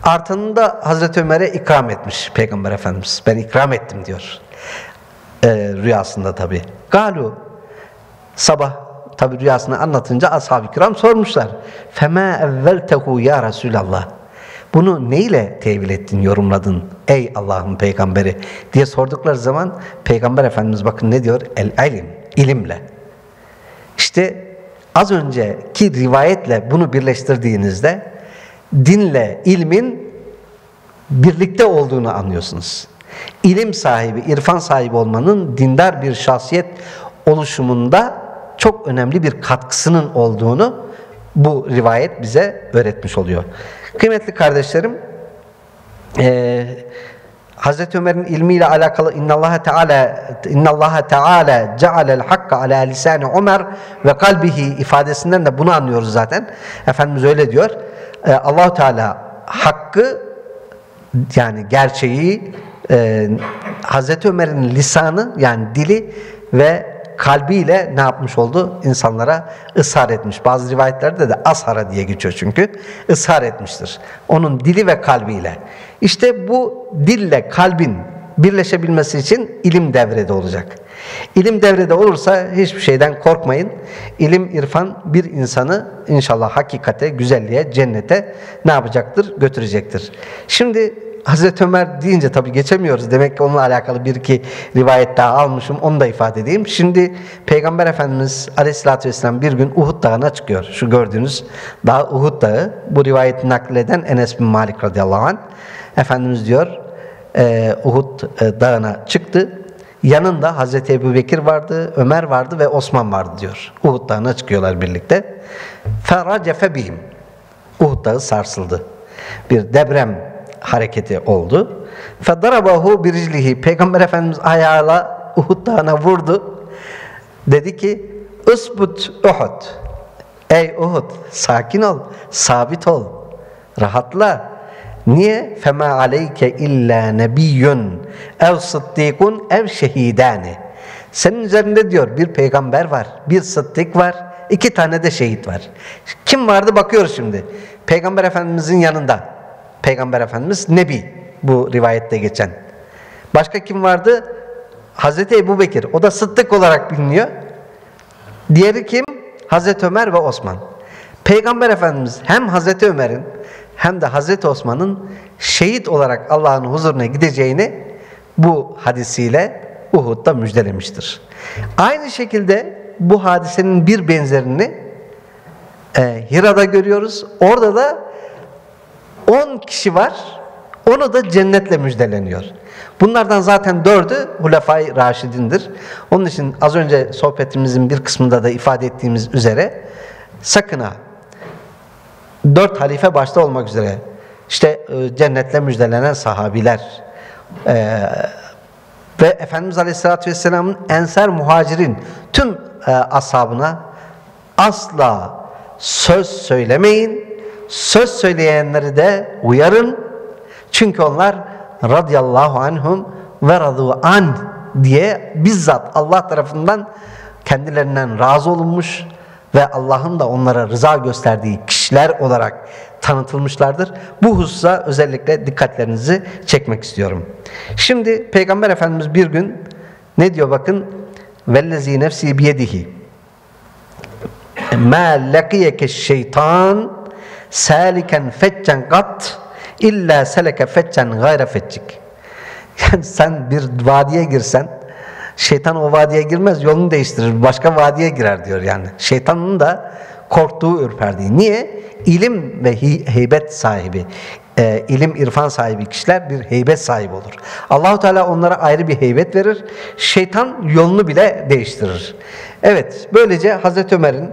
Artını Hazreti Ömer'e ikram etmiş Peygamber Efendimiz. Ben ikram ettim diyor. Ee, rüyasında tabi. Galu sabah tabi rüyasını anlatınca ashab-ı kiram sormuşlar. Fema evveltehu ya Resulallah. Bunu neyle tevil ettin, yorumladın ey Allah'ın peygamberi diye sordukları zaman peygamber efendimiz bakın ne diyor? El ilim, ilimle. İşte az önceki rivayetle bunu birleştirdiğinizde dinle ilmin birlikte olduğunu anlıyorsunuz. İlim sahibi, irfan sahibi olmanın dindar bir şahsiyet oluşumunda çok önemli bir katkısının olduğunu bu rivayet bize öğretmiş oluyor. Kıymetli kardeşlerim, e, Hazreti Ömer'in ilmiyle alakalı İnnallaha Teala İnnallaha Teala cealel hakka ala lisani Ömer ve kalbihi ifadesinden de bunu anlıyoruz zaten. Efendimiz öyle diyor. E, Allahu Teala hakkı yani gerçeği e, Hazreti Ömer'in lisanı yani dili ve kalbiyle ne yapmış oldu? İnsanlara ısrar etmiş. Bazı rivayetlerde de ashara diye geçiyor çünkü. ısrar etmiştir. Onun dili ve kalbiyle. İşte bu dille kalbin birleşebilmesi için ilim devrede olacak. İlim devrede olursa hiçbir şeyden korkmayın. İlim, irfan bir insanı inşallah hakikate, güzelliğe, cennete ne yapacaktır? Götürecektir. Şimdi Hazreti Ömer deyince tabii geçemiyoruz. Demek ki onunla alakalı bir iki rivayet daha almışım. Onu da ifade edeyim. Şimdi Peygamber Efendimiz Aleyhisselatü Vesselam bir gün Uhud Dağı'na çıkıyor. Şu gördüğünüz dağ Uhud Dağı. Bu rivayeti nakleden Enes bin Malik radıyallahu anh. Efendimiz diyor e, Uhud e, Dağı'na çıktı. Yanında Hazreti Ebu Bekir vardı, Ömer vardı ve Osman vardı diyor. Uhud Dağı'na çıkıyorlar birlikte. فَرَجَفَ بِهِمْ Uhud Dağı sarsıldı. Bir deprem hareketi oldu. Fedarabahu biriclihi. Peygamber Efendimiz ayağıyla Uhud dağına vurdu. Dedi ki Isbut Uhud. Ey Uhud sakin ol, sabit ol, rahatla. Niye? Fema aleyke illa nebiyyun ev sıddikun ev şehidani. Senin üzerinde diyor bir peygamber var, bir sıddık var, iki tane de şehit var. Kim vardı bakıyoruz şimdi. Peygamber Efendimizin yanında. Peygamber Efendimiz Nebi bu rivayette geçen. Başka kim vardı? Hazreti Ebu Bekir. O da sıddık olarak biliniyor. Diğeri kim? Hazreti Ömer ve Osman. Peygamber Efendimiz hem Hazreti Ömer'in hem de Hazreti Osman'ın şehit olarak Allah'ın huzuruna gideceğini bu hadisiyle Uhud'da müjdelemiştir. Aynı şekilde bu hadisenin bir benzerini e, Hira'da görüyoruz. Orada da 10 kişi var. Onu da cennetle müjdeleniyor. Bunlardan zaten dördü Hulefai Raşidindir. Onun için az önce sohbetimizin bir kısmında da ifade ettiğimiz üzere sakın ha dört halife başta olmak üzere işte e, cennetle müjdelenen sahabiler e, ve Efendimiz Aleyhisselatü Vesselam'ın enser muhacirin tüm e, ashabına asla söz söylemeyin söz söyleyenleri de uyarın çünkü onlar radıyallahu anhum ve radu an diye bizzat Allah tarafından kendilerinden razı olunmuş ve Allah'ın da onlara rıza gösterdiği kişiler olarak tanıtılmışlardır. Bu hususa özellikle dikkatlerinizi çekmek istiyorum. Şimdi Peygamber Efendimiz bir gün ne diyor bakın vellezi nefsi biyedihi ma lakiyeke şeytan saliken feccen kat illa seleke feccen gayre feccik. Yani sen bir vadiye girsen şeytan o vadiye girmez yolunu değiştirir başka vadiye girer diyor yani. Şeytanın da korktuğu ürperdiği. Niye? İlim ve heybet sahibi e, ilim irfan sahibi kişiler bir heybet sahibi olur. Allahu Teala onlara ayrı bir heybet verir şeytan yolunu bile değiştirir. Evet böylece Hazreti Ömer'in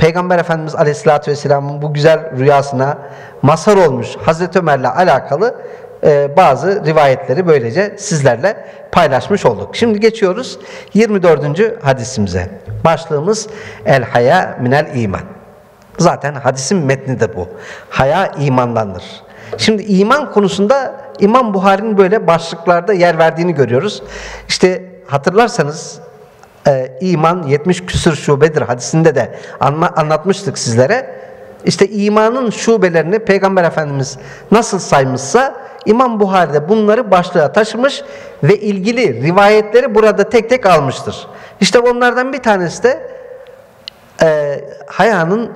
Peygamber Efendimiz Aleyhisselatü Vesselam'ın bu güzel rüyasına mazhar olmuş Hazreti Ömer'le alakalı e, bazı rivayetleri böylece sizlerle paylaşmış olduk. Şimdi geçiyoruz 24. hadisimize. Başlığımız El haya minel iman. Zaten hadisin metni de bu. Haya imandandır. Şimdi iman konusunda İmam Buhari'nin böyle başlıklarda yer verdiğini görüyoruz. İşte hatırlarsanız e, iman 70 küsur şubedir hadisinde de anma, anlatmıştık sizlere. İşte imanın şubelerini Peygamber Efendimiz nasıl saymışsa İmam Buhari de bunları başlığa taşımış ve ilgili rivayetleri burada tek tek almıştır. İşte onlardan bir tanesi de e, hayanın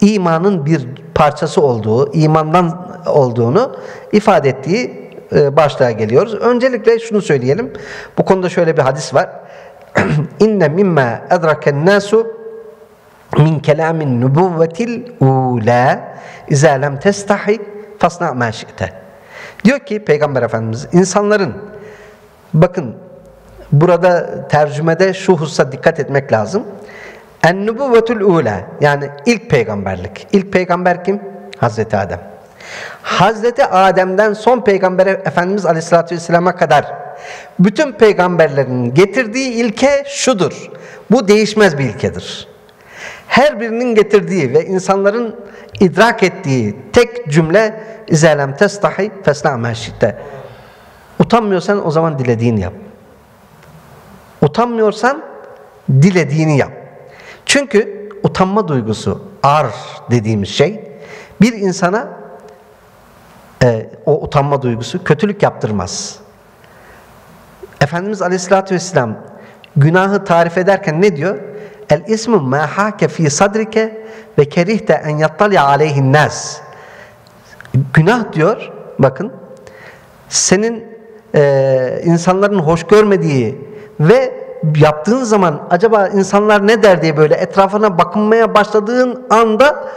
imanın bir parçası olduğu, imandan olduğunu ifade ettiği e, başlığa geliyoruz. Öncelikle şunu söyleyelim. Bu konuda şöyle bir hadis var. İnne mimma edraken nasu min kelamin nubuvvetil ula izâ lem testahi fasna şi'te. Diyor ki Peygamber Efendimiz insanların bakın burada tercümede şu hususa dikkat etmek lazım. En nubuvvetul ula yani ilk peygamberlik. İlk peygamber kim? Hazreti Adem. Hazreti Adem'den son peygamber Efendimiz Aleyhisselatü Vesselam'a kadar bütün peygamberlerin getirdiği ilke şudur. Bu değişmez bir ilkedir. Her birinin getirdiği ve insanların idrak ettiği tek cümle İzelem testahi fesna meşitte. Utanmıyorsan o zaman dilediğini yap. Utanmıyorsan dilediğini yap. Çünkü utanma duygusu, ar dediğimiz şey bir insana e, o utanma duygusu kötülük yaptırmaz. Efendimiz Aleyhisselatü Vesselam günahı tarif ederken ne diyor? El ismu ma hake fi sadrike ve kerihte en yattali aleyhin nas. Günah diyor, bakın, senin e, insanların hoş görmediği ve yaptığın zaman acaba insanlar ne der diye böyle etrafına bakınmaya başladığın anda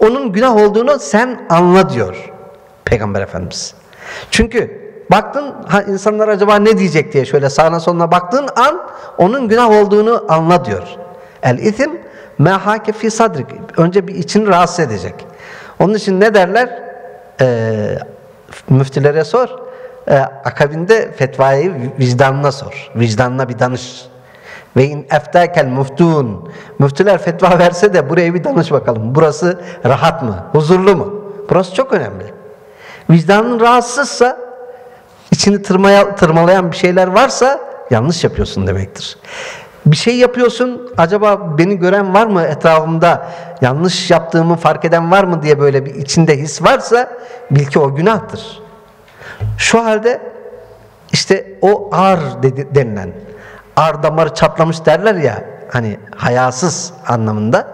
onun günah olduğunu sen anla diyor Peygamber Efendimiz. Çünkü baktın ha, insanlar acaba ne diyecek diye şöyle sağına soluna baktığın an onun günah olduğunu anla diyor. El itim mehake fi sadrik. Önce bir içini rahatsız edecek. Onun için ne derler? Ee, müftülere sor. E, akabinde fetvayı vicdanına sor. Vicdanına bir danış. Ve in eftakel muftun. Müftüler fetva verse de buraya bir danış bakalım. Burası rahat mı? Huzurlu mu? Burası çok önemli. Vicdanın rahatsızsa içini tırmaya, tırmalayan bir şeyler varsa yanlış yapıyorsun demektir. Bir şey yapıyorsun, acaba beni gören var mı etrafımda, yanlış yaptığımı fark eden var mı diye böyle bir içinde his varsa bil ki o günahtır. Şu halde işte o ar denilen, ar damarı çatlamış derler ya, hani hayasız anlamında,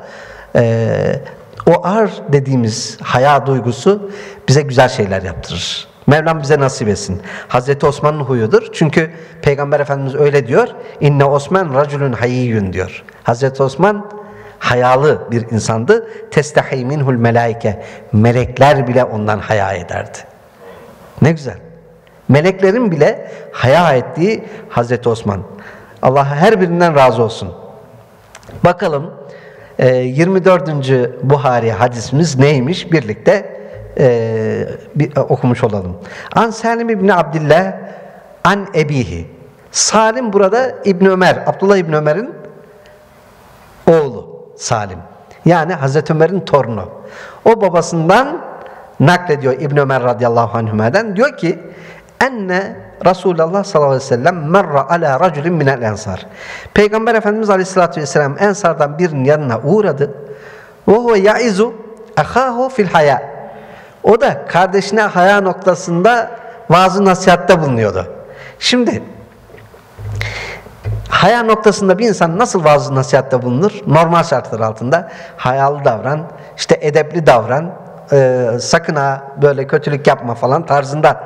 e, o ar dediğimiz haya duygusu bize güzel şeyler yaptırır. Mevlam bize nasip etsin. Hazreti Osman'ın huyudur. Çünkü Peygamber Efendimiz öyle diyor. İnne Osman raculun hayiyyun diyor. Hazreti Osman hayalı bir insandı. Testahi minhul melaike. Melekler bile ondan haya ederdi. Ne güzel. Meleklerin bile haya ettiği Hazreti Osman. Allah her birinden razı olsun. Bakalım 24. Buhari hadisimiz neymiş? Birlikte e, bir, okumuş olalım. An Salim İbni Abdillah an ebihi. Salim burada İbn Ömer, Abdullah İbn Ömer'in oğlu Salim. Yani Hazreti Ömer'in torunu. O babasından naklediyor İbn Ömer radıyallahu anhümeden. Diyor ki enne Resulullah sallallahu aleyhi ve sellem merra ala raculin minel ensar. Peygamber Efendimiz aleyhissalatü vesselam ensardan birinin yanına uğradı. Ve huve yaizu ahahu fil haya. O da kardeşine haya noktasında vaazı bulunuyordu. Şimdi haya noktasında bir insan nasıl vaazı bulunur? Normal şartlar altında hayalı davran, işte edepli davran, e, sakın ha böyle kötülük yapma falan tarzında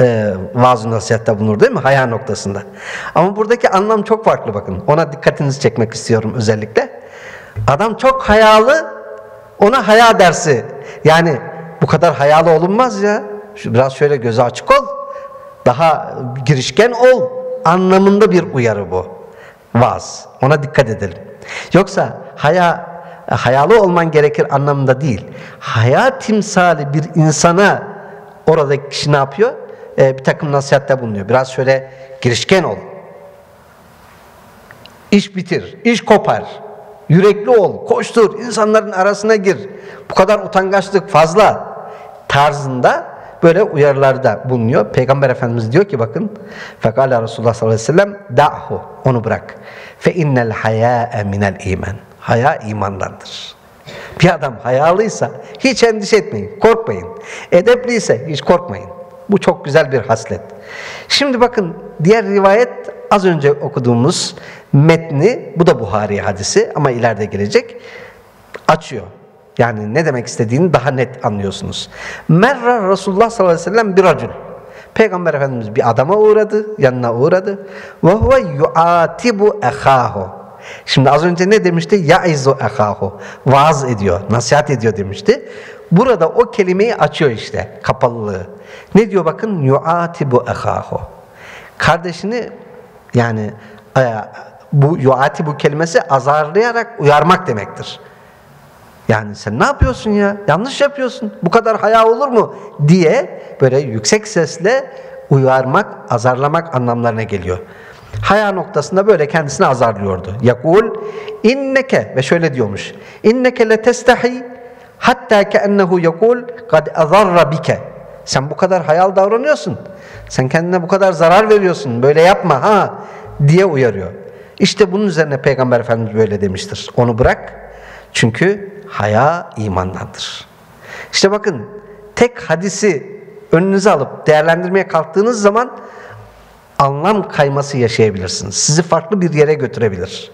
e, vaaz nasihatte bulunur değil mi? Haya noktasında. Ama buradaki anlam çok farklı bakın. Ona dikkatinizi çekmek istiyorum özellikle. Adam çok hayalı, ona haya dersi. Yani bu kadar hayalı olunmaz ya. Biraz şöyle gözü açık ol. Daha girişken ol. Anlamında bir uyarı bu. Vaaz. Ona dikkat edelim. Yoksa haya hayalı olman gerekir anlamında değil. Haya timsali bir insana oradaki kişi ne yapıyor? Ee, bir takım nasihatte bulunuyor. Biraz şöyle girişken ol. İş bitir, iş kopar. Yürekli ol, koştur, insanların arasına gir. Bu kadar utangaçlık fazla tarzında böyle uyarılarda bulunuyor. Peygamber Efendimiz diyor ki bakın fekala Resulullah sallallahu aleyhi ve sellem da'hu onu bırak. Fe innel hayâ'e minel iman. Haya imandandır. Bir adam hayalıysa hiç endişe etmeyin, korkmayın. Edepliyse hiç korkmayın. Bu çok güzel bir haslet. Şimdi bakın diğer rivayet az önce okuduğumuz metni, bu da Buhari hadisi ama ileride gelecek, açıyor. Yani ne demek istediğini daha net anlıyorsunuz. Merra Resulullah sallallahu aleyhi ve sellem bir acun. Peygamber Efendimiz bir adama uğradı, yanına uğradı. Ve huve yuatibu ehahu. Şimdi az önce ne demişti? Yaizu ehahu. Vaaz ediyor, nasihat ediyor demişti. Burada o kelimeyi açıyor işte, kapalılığı. Ne diyor bakın? Yuatibu ehahu. Kardeşini yani e, bu yuatibu kelimesi azarlayarak uyarmak demektir. Yani sen ne yapıyorsun ya? Yanlış yapıyorsun. Bu kadar haya olur mu? diye böyle yüksek sesle uyarmak, azarlamak anlamlarına geliyor. Haya noktasında böyle kendisini azarlıyordu. Yakul inneke ve şöyle diyormuş. İnneke le testahi hatta keennehu yakul kad azarra bike. Sen bu kadar hayal davranıyorsun. Sen kendine bu kadar zarar veriyorsun. Böyle yapma ha diye uyarıyor. İşte bunun üzerine Peygamber Efendimiz böyle demiştir. Onu bırak. Çünkü haya imandandır. İşte bakın tek hadisi önünüze alıp değerlendirmeye kalktığınız zaman anlam kayması yaşayabilirsiniz. Sizi farklı bir yere götürebilir.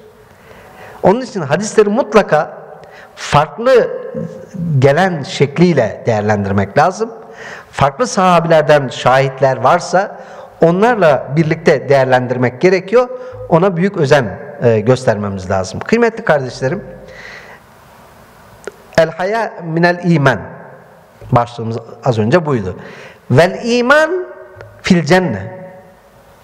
Onun için hadisleri mutlaka farklı gelen şekliyle değerlendirmek lazım. Farklı sahabilerden şahitler varsa onlarla birlikte değerlendirmek gerekiyor. Ona büyük özen e, göstermemiz lazım. Kıymetli kardeşlerim, El haya minel iman. Başlığımız az önce buydu. Vel iman fil cennet.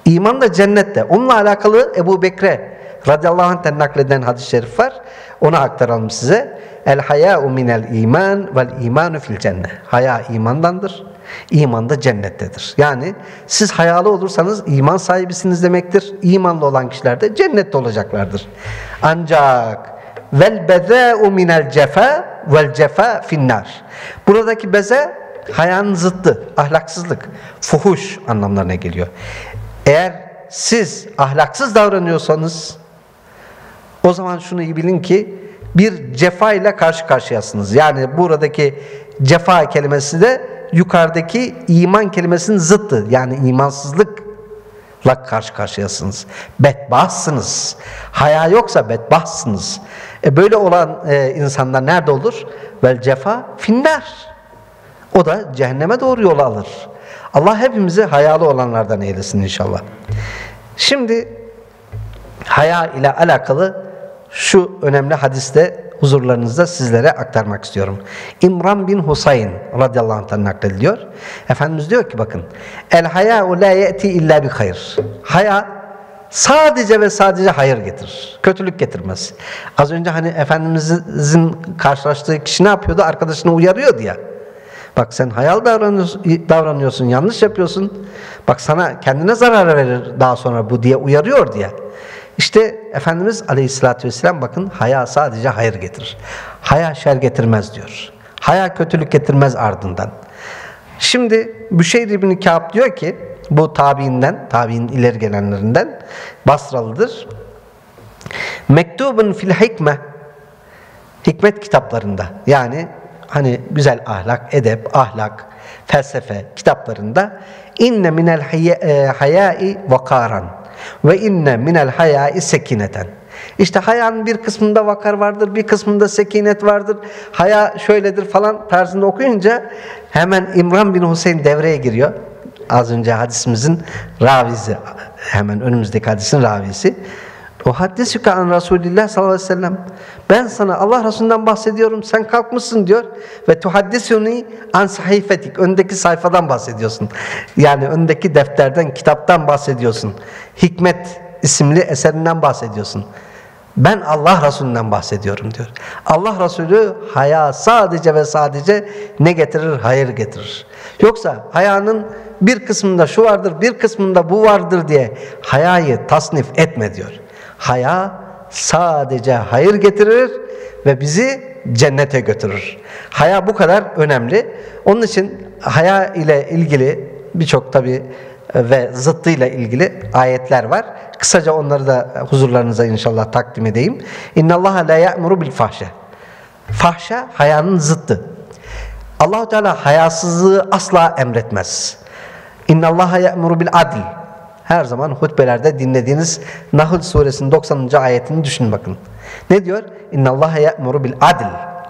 İman da cennette. Onunla alakalı Ebu Bekre radıyallahu anh'ten nakleden hadis-i şerif var. Onu aktaralım size. El haya'u minel iman vel imanu fil cennet. Haya imandandır. İman da cennettedir. Yani siz hayalı olursanız iman sahibisiniz demektir. İmanlı olan kişiler de cennette olacaklardır. Ancak vel bezâ'u minel cefa vel cefa finnar. Buradaki beze hayanın zıttı, ahlaksızlık, fuhuş anlamlarına geliyor. Eğer siz ahlaksız davranıyorsanız o zaman şunu iyi bilin ki bir cefa ile karşı karşıyasınız. Yani buradaki cefa kelimesi de yukarıdaki iman kelimesinin zıttı. Yani imansızlıkla karşı karşıyasınız. Bedbahsınız. Haya yoksa bedbahsınız. E böyle olan e, insanlar nerede olur? Vel cefa finnar. O da cehenneme doğru yol alır. Allah hepimizi hayalı olanlardan eylesin inşallah. Şimdi haya ile alakalı şu önemli hadiste huzurlarınızda sizlere aktarmak istiyorum. İmran bin Husayn radıyallahu anh'tan naklediliyor. Efendimiz diyor ki bakın El haya'u la ye'ti illa bi hayır. Haya sadece ve sadece hayır getirir. Kötülük getirmez. Az önce hani Efendimizin karşılaştığı kişi ne yapıyordu? Arkadaşını uyarıyordu ya. Bak sen hayal davranıyorsun, yanlış yapıyorsun. Bak sana kendine zarar verir daha sonra bu diye uyarıyor diye. İşte Efendimiz Aleyhisselatü Vesselam bakın haya sadece hayır getirir. Haya şer getirmez diyor. Haya kötülük getirmez ardından. Şimdi Büşeyr İbni Kâb diyor ki bu tabiinden, tabiinin ileri gelenlerinden Basralıdır. Mektubun fil hikme hikmet kitaplarında yani hani güzel ahlak, edep, ahlak, felsefe kitaplarında inne minel e, hayai vakaran ve inne minel hayai sekineten. İşte hayanın bir kısmında vakar vardır, bir kısmında sekinet vardır. Haya şöyledir falan tarzında okuyunca hemen İmran bin Hüseyin devreye giriyor. Az önce hadisimizin ravisi, hemen önümüzdeki hadisin ravisi. O haddisüke an Resulillah sallallahu aleyhi ve sellem. Ben sana Allah Resulü'nden bahsediyorum. Sen kalkmışsın diyor. Ve tuhaddisuni an sahifetik. Öndeki sayfadan bahsediyorsun. Yani öndeki defterden, kitaptan bahsediyorsun. Hikmet isimli eserinden bahsediyorsun. Ben Allah Resulü'nden bahsediyorum diyor. Allah Resulü haya sadece ve sadece ne getirir? Hayır getirir. Yoksa hayanın bir kısmında şu vardır, bir kısmında bu vardır diye hayayı tasnif etme diyor. Haya sadece hayır getirir ve bizi cennete götürür. Haya bu kadar önemli. Onun için haya ile ilgili birçok tabi ve zıttıyla ilgili ayetler var. Kısaca onları da huzurlarınıza inşallah takdim edeyim. İnna Allah la ya'muru bil fahşe. Fahşa hayanın zıttı. Allahu Teala hayasızlığı asla emretmez. İnna Allah ya'muru bil adl. Her zaman hutbelerde dinlediğiniz Nahl suresinin 90. ayetini düşünün bakın. Ne diyor? İnna Allah ya'muru bil adl.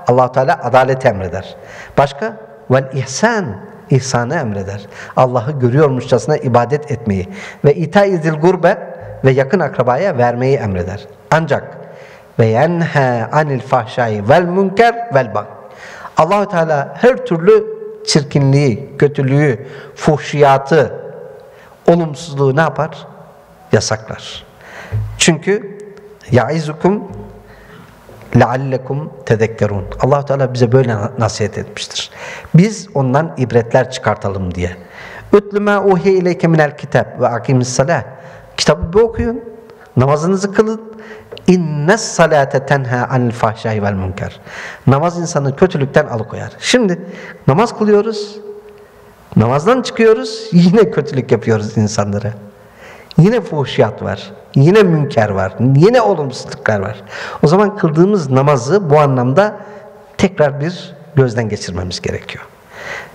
Allah Teala adalet emreder. Başka? Vel ihsan ihsanı emreder. Allah'ı görüyormuşçasına ibadet etmeyi ve itaizil gurbe ve yakın akrabaya vermeyi emreder. Ancak ve yenhe anil fahşai vel münker vel bag. Allahu Teala her türlü çirkinliği, kötülüğü, fuhşiyatı, olumsuzluğu ne yapar? Yasaklar. Çünkü yaizukum leallekum tezekkerun. allah Teala bize böyle nasihat etmiştir. Biz ondan ibretler çıkartalım diye. Ütlü ma uhiye ileyke minel kitap ve akimis salah. Kitabı bir okuyun. Namazınızı kılın. İnnes salate tenha anil fahşai vel münker. Namaz insanı kötülükten alıkoyar. Şimdi namaz kılıyoruz. Namazdan çıkıyoruz. Yine kötülük yapıyoruz insanlara. Yine fuhşiyat var. Yine münker var. Yine olumsuzluklar var. O zaman kıldığımız namazı bu anlamda tekrar bir gözden geçirmemiz gerekiyor.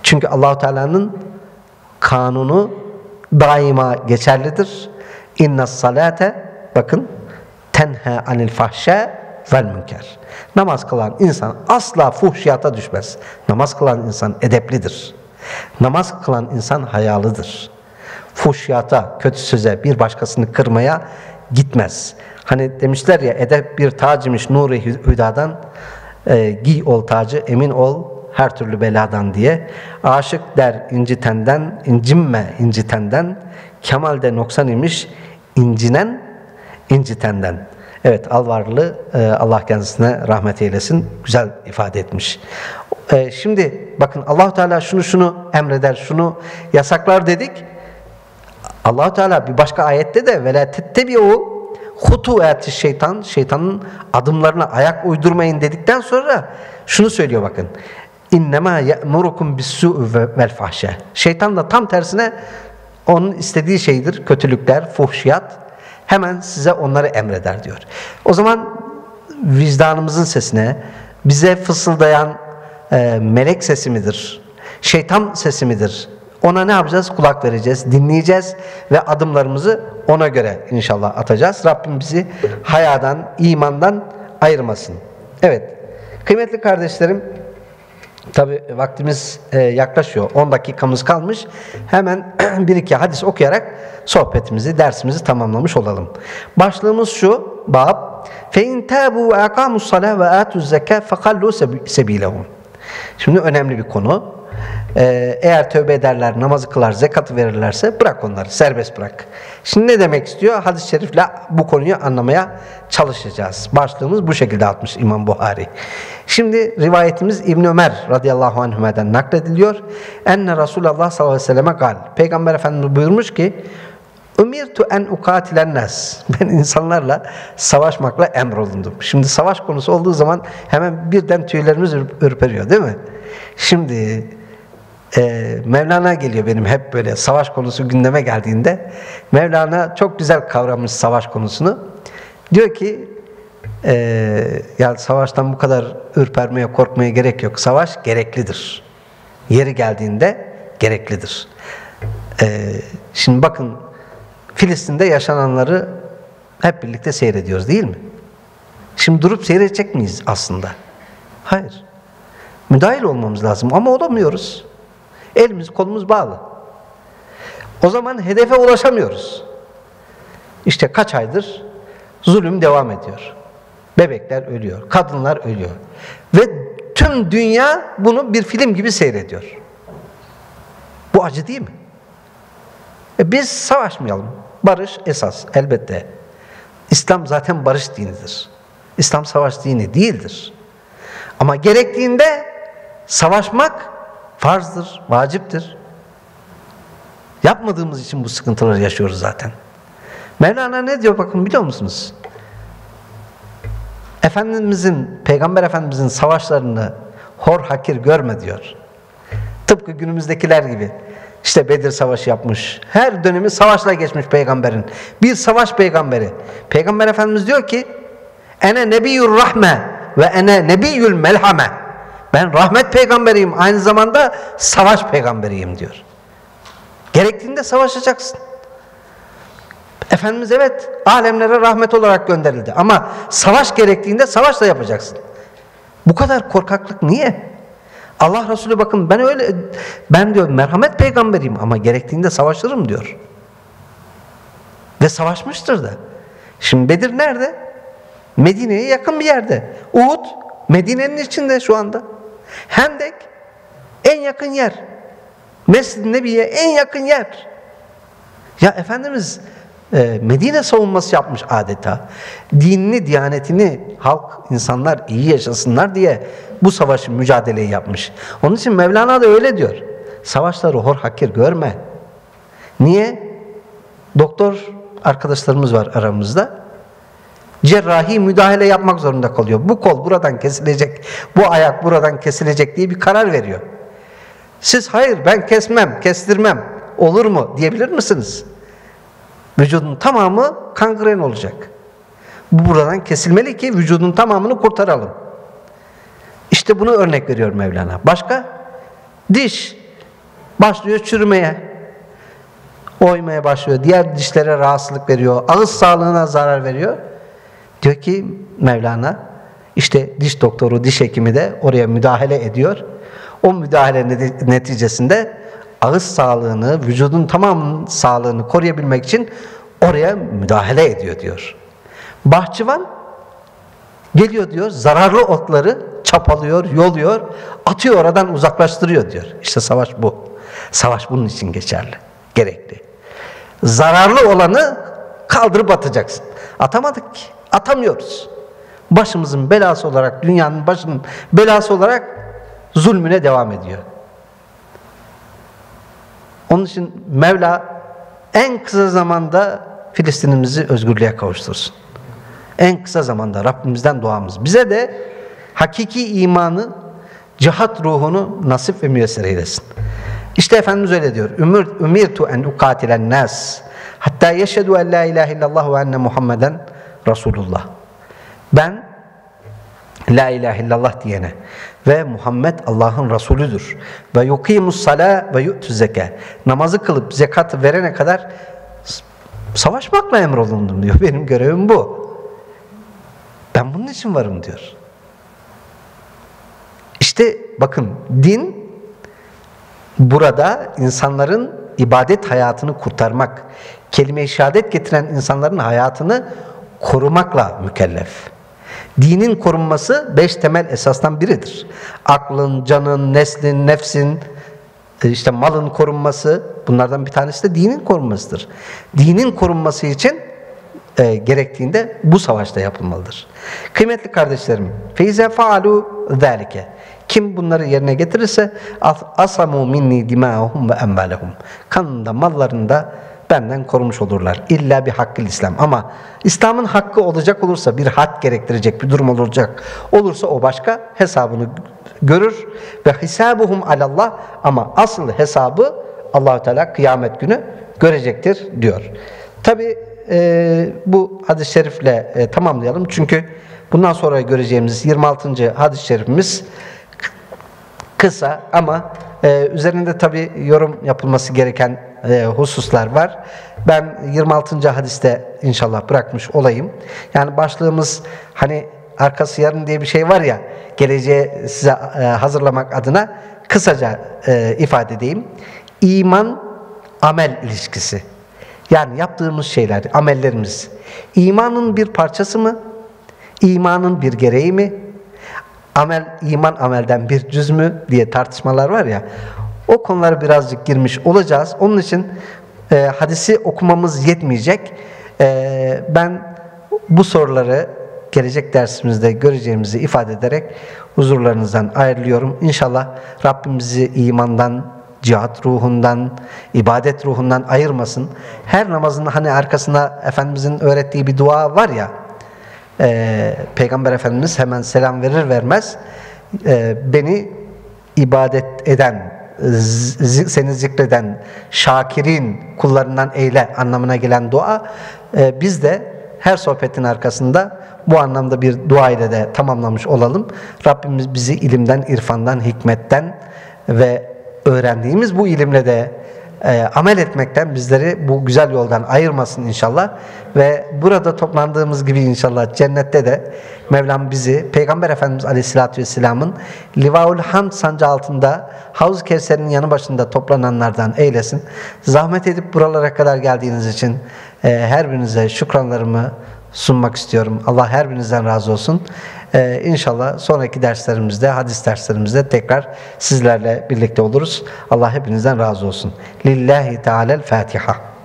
Çünkü Allahu Teala'nın kanunu daima geçerlidir. İnna salate bakın tenha anil fahşa vel münker. Namaz kılan insan asla fuhşiyata düşmez. Namaz kılan insan edeplidir. Namaz kılan insan hayalıdır fuhşiyata, kötü söze, bir başkasını kırmaya gitmez. Hani demişler ya edep bir tacımış nuru hüdadan e, giy ol tacı emin ol her türlü beladan diye. Aşık der incitenden, incinme incitenden. Kemalde noksan imiş incinen incitenden. Evet Alvarlı e, Allah kendisine rahmet eylesin. Güzel ifade etmiş. E, şimdi bakın Allahu Teala şunu şunu emreder, şunu yasaklar dedik. Allahu Teala bir başka ayette de vela tettebiu hutuati şeytan şeytanın adımlarına ayak uydurmayın dedikten sonra şunu söylüyor bakın. İnnemâ ye'murukum bis-su'u vel fahşe. Şeytan da tam tersine onun istediği şeydir. Kötülükler, fuhşiyat. Hemen size onları emreder diyor. O zaman vicdanımızın sesine, bize fısıldayan e, melek sesi midir? Şeytan sesi midir? Ona ne yapacağız? Kulak vereceğiz, dinleyeceğiz ve adımlarımızı ona göre inşallah atacağız. Rabbim bizi hayadan, imandan ayırmasın. Evet, kıymetli kardeşlerim, tabi vaktimiz e, yaklaşıyor. 10 dakikamız kalmış. Hemen bir iki hadis okuyarak sohbetimizi, dersimizi tamamlamış olalım. Başlığımız şu, bab. فَاِنْ تَابُوا وَاَقَامُوا الصَّلَاةِ وَآتُوا الزَّكَاةِ فَقَلُّوا سَب۪يلَهُمْ Şimdi önemli bir konu. Ee, eğer tövbe ederler, namazı kılar, zekatı verirlerse bırak onları, serbest bırak. Şimdi ne demek istiyor? Hadis-i şerifle bu konuyu anlamaya çalışacağız. Başlığımız bu şekilde atmış İmam Buhari. Şimdi rivayetimiz İbn Ömer radıyallahu anhümeden naklediliyor. Enne Resulullah sallallahu aleyhi ve selleme gal. Peygamber Efendimiz buyurmuş ki Umirtu en ukatilen. Ben insanlarla savaşmakla emrolundum. Şimdi savaş konusu olduğu zaman hemen birden tüylerimiz ürperiyor değil mi? Şimdi e, Mevlana geliyor benim hep böyle savaş konusu gündeme geldiğinde. Mevlana çok güzel kavramış savaş konusunu. Diyor ki e, yani savaştan bu kadar ürpermeye, korkmaya gerek yok. Savaş gereklidir. Yeri geldiğinde gereklidir. E, şimdi bakın Filistin'de yaşananları hep birlikte seyrediyoruz değil mi? Şimdi durup seyredecek miyiz aslında? Hayır. Müdahil olmamız lazım ama olamıyoruz. Elimiz kolumuz bağlı. O zaman hedefe ulaşamıyoruz. İşte kaç aydır zulüm devam ediyor. Bebekler ölüyor, kadınlar ölüyor. Ve tüm dünya bunu bir film gibi seyrediyor. Bu acı değil mi? E biz savaşmayalım. Barış esas elbette. İslam zaten barış dinidir. İslam savaş dini değildir. Ama gerektiğinde savaşmak farzdır, vaciptir. Yapmadığımız için bu sıkıntıları yaşıyoruz zaten. Mevlana ne diyor bakın biliyor musunuz? Efendimizin, Peygamber Efendimizin savaşlarını hor hakir görme diyor. Tıpkı günümüzdekiler gibi. İşte Bedir Savaşı yapmış. Her dönemi savaşla geçmiş peygamberin. Bir savaş peygamberi. Peygamber Efendimiz diyor ki Ene nebiyyur rahme ve ene nebiyyül melhame. Ben rahmet peygamberiyim. Aynı zamanda savaş peygamberiyim diyor. Gerektiğinde savaşacaksın. Efendimiz evet alemlere rahmet olarak gönderildi. Ama savaş gerektiğinde savaş da yapacaksın. Bu kadar korkaklık niye? Allah Resulü bakın ben öyle ben diyor merhamet peygamberiyim ama gerektiğinde savaşırım diyor. Ve savaşmıştır da. Şimdi Bedir nerede? Medine'ye yakın bir yerde. Uhud Medine'nin içinde şu anda. Hendek en yakın yer. Mescid-i Nebi'ye en yakın yer. Ya Efendimiz e, Medine savunması yapmış adeta. Dinini, diyanetini halk, insanlar iyi yaşasınlar diye bu savaşı, mücadeleyi yapmış. Onun için Mevlana da öyle diyor. Savaşları hor hakir görme. Niye? Doktor arkadaşlarımız var aramızda. Cerrahi müdahale yapmak zorunda kalıyor. Bu kol buradan kesilecek, bu ayak buradan kesilecek diye bir karar veriyor. Siz hayır ben kesmem, kestirmem olur mu diyebilir misiniz? Vücudun tamamı kangren olacak. Bu buradan kesilmeli ki vücudun tamamını kurtaralım. İşte bunu örnek veriyor Mevlana. Başka? Diş başlıyor çürümeye. Oymaya başlıyor. Diğer dişlere rahatsızlık veriyor. Ağız sağlığına zarar veriyor. Diyor ki Mevlana işte diş doktoru, diş hekimi de oraya müdahale ediyor. O müdahale neticesinde ağız sağlığını, vücudun tamam sağlığını koruyabilmek için oraya müdahale ediyor diyor. Bahçıvan geliyor diyor zararlı otları çapalıyor, yoluyor, atıyor oradan uzaklaştırıyor diyor. İşte savaş bu. Savaş bunun için geçerli, gerekli. Zararlı olanı kaldırıp atacaksın. Atamadık ki. Atamıyoruz. Başımızın belası olarak, dünyanın başının belası olarak zulmüne devam ediyor. Onun için Mevla en kısa zamanda Filistin'imizi özgürlüğe kavuştursun. En kısa zamanda Rabbimizden duamız. Bize de hakiki imanı, cihat ruhunu nasip ve müyesser eylesin. İşte Efendimiz öyle diyor. Ümir, ümirtu en ukatilen nas. Hatta yeşhedü en la ilahe illallah ve enne Muhammeden Resulullah. Ben La ilahe illallah diyene ve Muhammed Allah'ın Resulüdür. Ve yukimus sala ve yu'tu zeka. Namazı kılıp zekat verene kadar savaşmakla emrolundum diyor. Benim görevim bu. Ben bunun için varım diyor. İşte bakın din burada insanların ibadet hayatını kurtarmak, kelime-i şehadet getiren insanların hayatını korumakla mükellef. Dinin korunması beş temel esasdan biridir. Aklın, canın, neslin, nefsin, e, işte malın korunması bunlardan bir tanesi de dinin korunmasıdır. Dinin korunması için e, gerektiğinde bu savaşta yapılmalıdır. Kıymetli kardeşlerim, feize faalu zalike. Kim bunları yerine getirirse asamu minni dima'uhum ve emvalehum. Kanında, mallarında benden korumuş olurlar. İlla bir hakkı İslam. Ama İslam'ın hakkı olacak olursa, bir hak gerektirecek bir durum olacak olursa o başka hesabını görür ve hisabuhum alallah ama asıl hesabı Allahu Teala kıyamet günü görecektir diyor. Tabi e, bu hadis-i şerifle e, tamamlayalım. Çünkü bundan sonra göreceğimiz 26. hadis-i şerifimiz kısa ama e, üzerinde tabi yorum yapılması gereken e, hususlar var. Ben 26. hadiste inşallah bırakmış olayım. Yani başlığımız hani arkası yarın diye bir şey var ya geleceğe size e, hazırlamak adına kısaca e, ifade edeyim. İman amel ilişkisi. Yani yaptığımız şeyler, amellerimiz. İmanın bir parçası mı? İmanın bir gereği mi? Amel, iman amelden bir cüz mü diye tartışmalar var ya. O konulara birazcık girmiş olacağız. Onun için e, hadisi okumamız yetmeyecek. E, ben bu soruları gelecek dersimizde göreceğimizi ifade ederek huzurlarınızdan ayrılıyorum. İnşallah Rabbimizi imandan, cihat ruhundan, ibadet ruhundan ayırmasın. Her namazın hani arkasında Efendimizin öğrettiği bir dua var ya, e, Peygamber Efendimiz hemen selam verir vermez e, beni ibadet eden, seni zikreden, şakirin kullarından eyle anlamına gelen dua e, biz de her sohbetin arkasında bu anlamda bir dua ile de tamamlamış olalım. Rabbimiz bizi ilimden, irfandan, hikmetten ve öğrendiğimiz bu ilimle de e, amel etmekten bizleri bu güzel yoldan ayırmasın inşallah. Ve burada toplandığımız gibi inşallah cennette de Mevlam bizi Peygamber Efendimiz Aleyhisselatü Vesselam'ın Livaul Hamd sancı altında Havuz Kevser'in yanı başında toplananlardan eylesin. Zahmet edip buralara kadar geldiğiniz için e, her birinize şükranlarımı sunmak istiyorum. Allah her birinizden razı olsun. Ee, inşallah sonraki derslerimizde, hadis derslerimizde tekrar sizlerle birlikte oluruz. Allah hepinizden razı olsun. Lillahi Teala'l Fatiha.